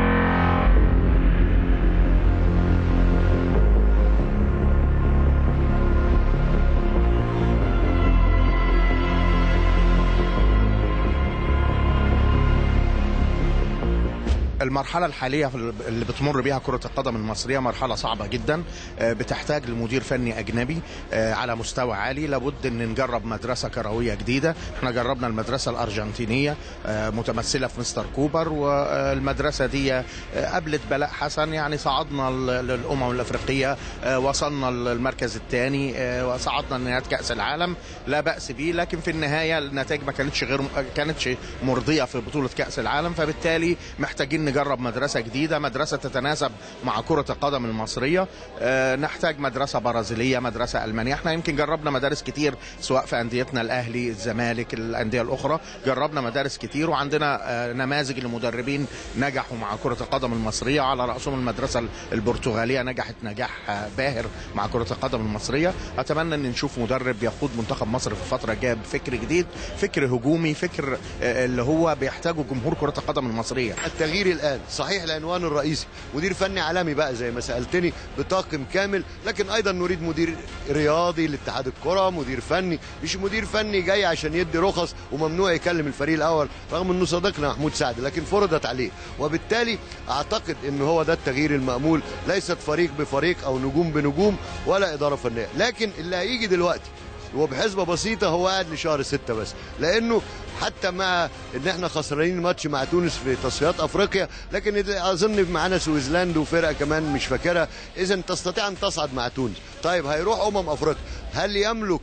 المرحلة الحالية في ال- اللي بتمر بها كرة القدم المصرية مرحلة صعبة جدا آه، بتحتاج لمدير فني أجنبي آه، على مستوى عالي. لابد أن نجرب مدرسة كروية جديدة. إحنا جربنا المدرسة الأرجنتينية آه، متمثلة في مستر كوبر والمدرسة دي قابلت بلاء حسن. يعني صعدنا ل- للأمم الأفريقية آه، وصلنا للمركز الثاني وصعدنا لنهاية كأس العالم. لا بأس به لكن في النهاية النتائج ما كانتش غير كانتش مرضية في بطولة كأس العالم. فبالتالي محتاجين نجرب مدرسة جديدة مدرسة تتناسب مع كرة القدم المصرية. آه، نحتاج مدرسة برازيلية مدرسة ألمانية. إحنا يمكن جربنا مدارس كتير سواء في أنديتنا الأهلي الزمالك الأندية الأخرى. جربنا مدارس كتير وعندنا آه، نماذج لمدربين نجحوا مع كرة القدم المصرية. على رأسهم المدرسة البرتغالية نجحت نجاح آه، باهر مع كرة القدم المصرية. أتمنى أن نشوف مدرب يقود منتخب مصر في الفترة الجاية بفكر جديد فكر هجومي فكر اللي هو بيحتاجه جمهور كرة القدم المصرية. التغيير الآن. صحيح العنوان الرئيسي. مدير فني عالمي بقى زي ما سألتني بطاقم كامل لكن أيضا نريد مدير رياضي لاتحاد الكرة مدير فني. مش مدير فني جاي عشان يدي رخص وممنوع يكلم الفريق الأول رغم إنه صديقنا محمود سعد لكن فرضت عليه. وبالتالي أعتقد إن هو ده التغيير المأمول. ليست فريق بفريق أو نجوم بنجوم ولا إدارة فنية. لكن اللي هيجي دلوقتي وبحسبه بسيطة هو قاعد لشهر ستة بس. لأنه حتى مع إن إحنا خسرانين ماتش مع تونس في تصفيات أفريقيا لكن أظن معانا سوازيلاند وفرقة كمان مش فاكرها إذا تستطيع أن تصعد مع تونس. طيب هيروح أمم أفريقيا. هل يملك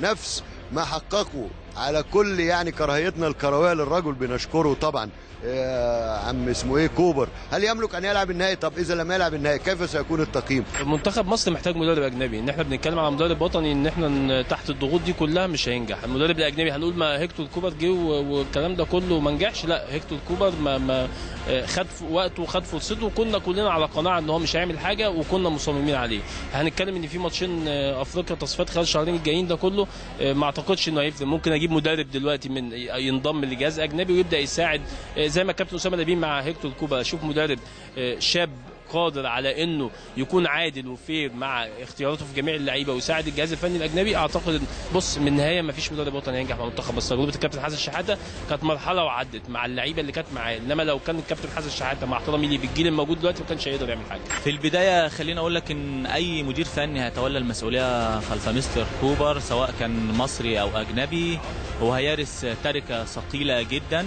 نفس ما حققه على كل يعني كراهيتنا الكروية للرجل بنشكره طبعا. آه، عم اسمه إيه؟ كوبر. هل يملك أن يلعب النهائي؟ طب إذا لم يلعب النهائي كيف سيكون التقييم؟ منتخب مصر محتاج مدرب أجنبي. إن إحنا بنتكلم على مدرب وطني إن إحنا تحت الضغوط دي كلها مش هينجح. المدرب الأجنبي هنقول ما هيكتور كوبر جه والكلام ده كله ما نجحش. لا هيكتور كوبر ما, ما آه، خد وقته وخد فرصته. وكنا كلنا على قناعة إن هو مش هيعمل حاجة وكنا مصممين عليه. هنتكلم إن في ماتشين آه، أفريقيا تصفيات خلال الشهرين الجايين ده كله ما أعتقدش إنه هيفرق. ممكن أجيب مدرب دلوقتي من ينضم لجهاز أجنبي ويبدأ يساعد آه، زي ما كابتن أسامة نبيه مع هيكتور كوبر أشوف مدرب آه، شاب قادر على إنه يكون عادل وفير مع اختياراته في جميع اللعيبة ويساعد الجهاز الفني الأجنبي. أعتقد بص من النهايه ما فيش مدرب وطني ينجح مع منتخب مصر. تجربه الكابتن حسن شحاتة كانت مرحلة وعدت مع اللعيبة اللي كانت معاه. إنما لو كان الكابتن حسن شحاتة مع احترامي ليه بالجيل الموجود دلوقتي ما كانش هيقدر يعمل حاجة. في البداية خليني أقول لك إن أي مدير فني هيتولى المسؤولية خلف مستر كوبر سواء كان مصري أو أجنبي هو هيرث تركة ثقيلة جدا.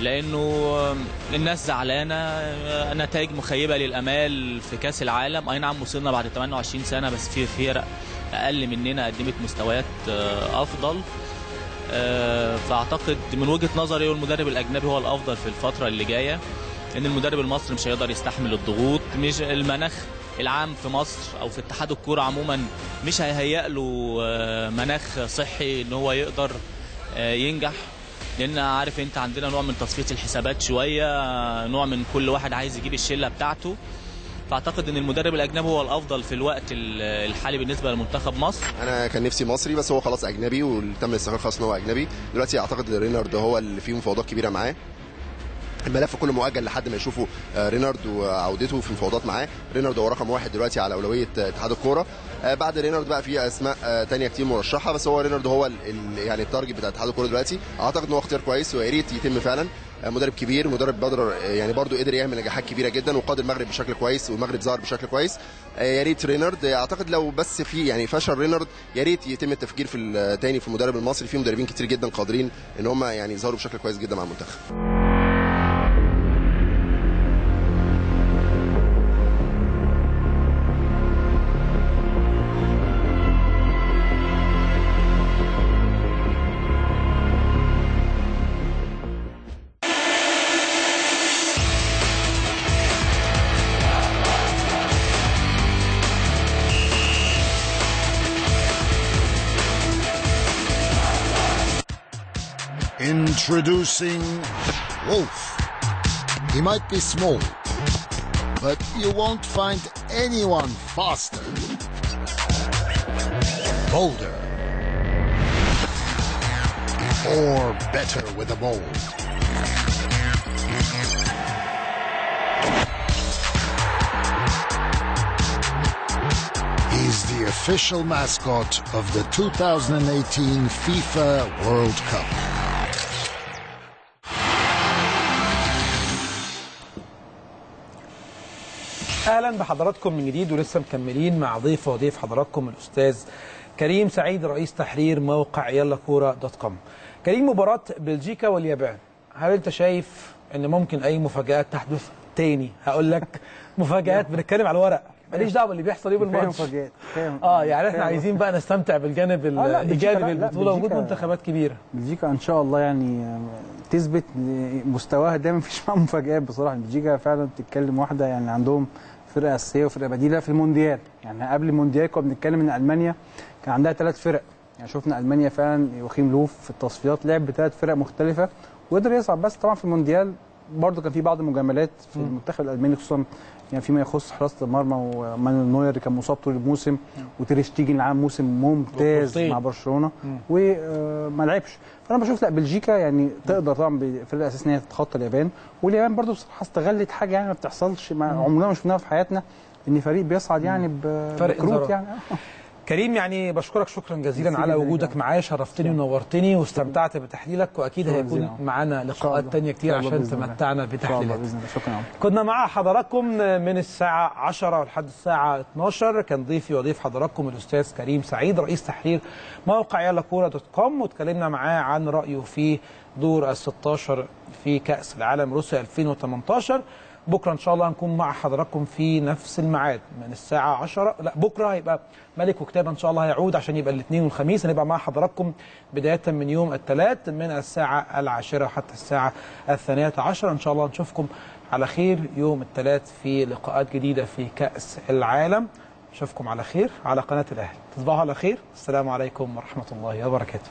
لأنه الناس زعلانة. نتائج مخيبة للأمال في كأس العالم. أي نعم وصلنا بعد 28 سنة بس في فرق أقل مننا قدمت مستويات آه، أفضل. آه، فأعتقد من وجهة نظري المدرب الأجنبي هو الأفضل في الفترة اللي جاية إن المدرب المصري مش هيقدر يستحمل الضغوط. مش المناخ العام في مصر أو في اتحاد الكورة عموما مش هيهيأ له آه، مناخ صحي إن هو يقدر ينجح. لأن عارف أنت عندنا نوع من تصفية الحسابات شوية نوع من كل واحد عايز يجيب الشلة بتاعته. فأعتقد إن المدرب الأجنبي هو الأفضل في الوقت ال- الحالي بالنسبة لمنتخب مصر. أنا كان نفسي مصري بس هو خلاص أجنبي وتم الاستقرار خلاص إن هو أجنبي. دلوقتي أعتقد رينارد هو اللي فيه مفاوضات كبيرة معاه. الملف كله مؤجل لحد ما يشوفوا آه، رينارد وعودته في مفاوضات معاه. رينارد هو رقم واحد دلوقتي على أولوية آه، اتحاد الكورة. آه، بعد رينارد بقى في أسماء تانية كتير مرشحة بس هو رينارد هو ال- ال- يعني ال target بتاع اتحاد الكورة دلوقتي. أعتقد إن هو اختيار كويس ويا ريت يتم فعلا. مدرب كبير مدرب بدر يعني برضو قدر يعمل نجاحات كبيرة جدا وقاد المغرب بشكل كويس والمغرب ظهر بشكل كويس. يا ريت رينارد أعتقد لو بس في يعني فشل رينارد يا ريت يتم التفكير في التاني في المدرب المصري. في مدربين كتير جدا قادرين إن هم يعني يظهروا بشكل كويس جدا مع المنتخب. Introducing Wolf. He might be small, but you won't find anyone faster, bolder, or better with a ball. He's the official mascot of the 2018 FIFA World Cup. أهلا بحضراتكم من جديد ولسه مكملين مع ضيف وضيف حضراتكم الأستاذ كريم سعيد رئيس تحرير موقع يلا كورة دوت كوم. كريم مباراة بلجيكا واليابان. هل أنت شايف إن ممكن أي مفاجآت تحدث تاني؟ هقول لك (laughs) مفاجآت بنتكلم على الورق. ماليش دعوة باللي بيحصل إيه بالماتش مفاجآت كفايه آه يعني إحنا عايزين بقى نستمتع بالجانب آه، الايجابي لا، لا، للبطوله وجود منتخبات كبيرة. بلجيكا إن شاء الله يعني آه، تثبت مستواها ده مفيش معاها مفاجآت بصراحة. بلجيكا فعلا بتتكلم واحدة يعني عندهم فرقة أساسية وفرقة بديلة في المونديال. يعني قبل المونديال كنا بنتكلم إن ألمانيا كان عندها ثلاث فرق. يعني شفنا ألمانيا فعلا يوخيم لوف في التصفيات لعب بثلاث فرق مختلفة وقدر يصعد. بس طبعا في المونديال برضه كان في بعض المجاملات في المنتخب الألماني خصوصا يعني فيما يخص حراسة المرمى ومانويل نوير اللي كان مصاب طول الموسم وتير شتيجن اللي موسم ممتاز. مع برشلونة. وما لعبش. فانا بشوف لا بلجيكا يعني تقدر طبعا بالفرقه الاساسيه تتخطى اليابان واليابان برضو بصراحه استغلت حاجة يعني ما بتحصلش ما عمرنا ما شفناها في حياتنا إن فريق بيصعد يعني بكروت. يعني. (laughs) كريم يعني بشكرك شكرا جزيلا على وجودك. معايا شرفتني ونورتني واستمتعت بتحليلك وأكيد هيكون. معانا لقاءات. تانية كتير عشان. تمتعنا بتحليلات شكرا كنا مع حضراتكم من الساعة 10 لحد الساعة 12 كان ضيفي وضيف حضراتكم الأستاذ كريم سعيد رئيس تحرير موقع يلا كورة دوت كوم واتكلمنا معاه عن رأيه في دور ال 16 في كأس العالم روسيا 2018 بكرة إن شاء الله هنكون مع حضراتكم في نفس الميعاد من الساعة 10 لا بكرة هيبقى ملك وكتابة إن شاء الله هيعود عشان يبقى الاثنين والخميس. هنبقى مع حضراتكم بداية من يوم الثلاث من الساعة العاشرة حتى الساعة الثانية عشر إن شاء الله نشوفكم على خير يوم الثلاث في لقاءات جديدة في كأس العالم. اشوفكم على خير على قناة الأهلي. تصبحوا على خير. السلام عليكم ورحمة الله وبركاته.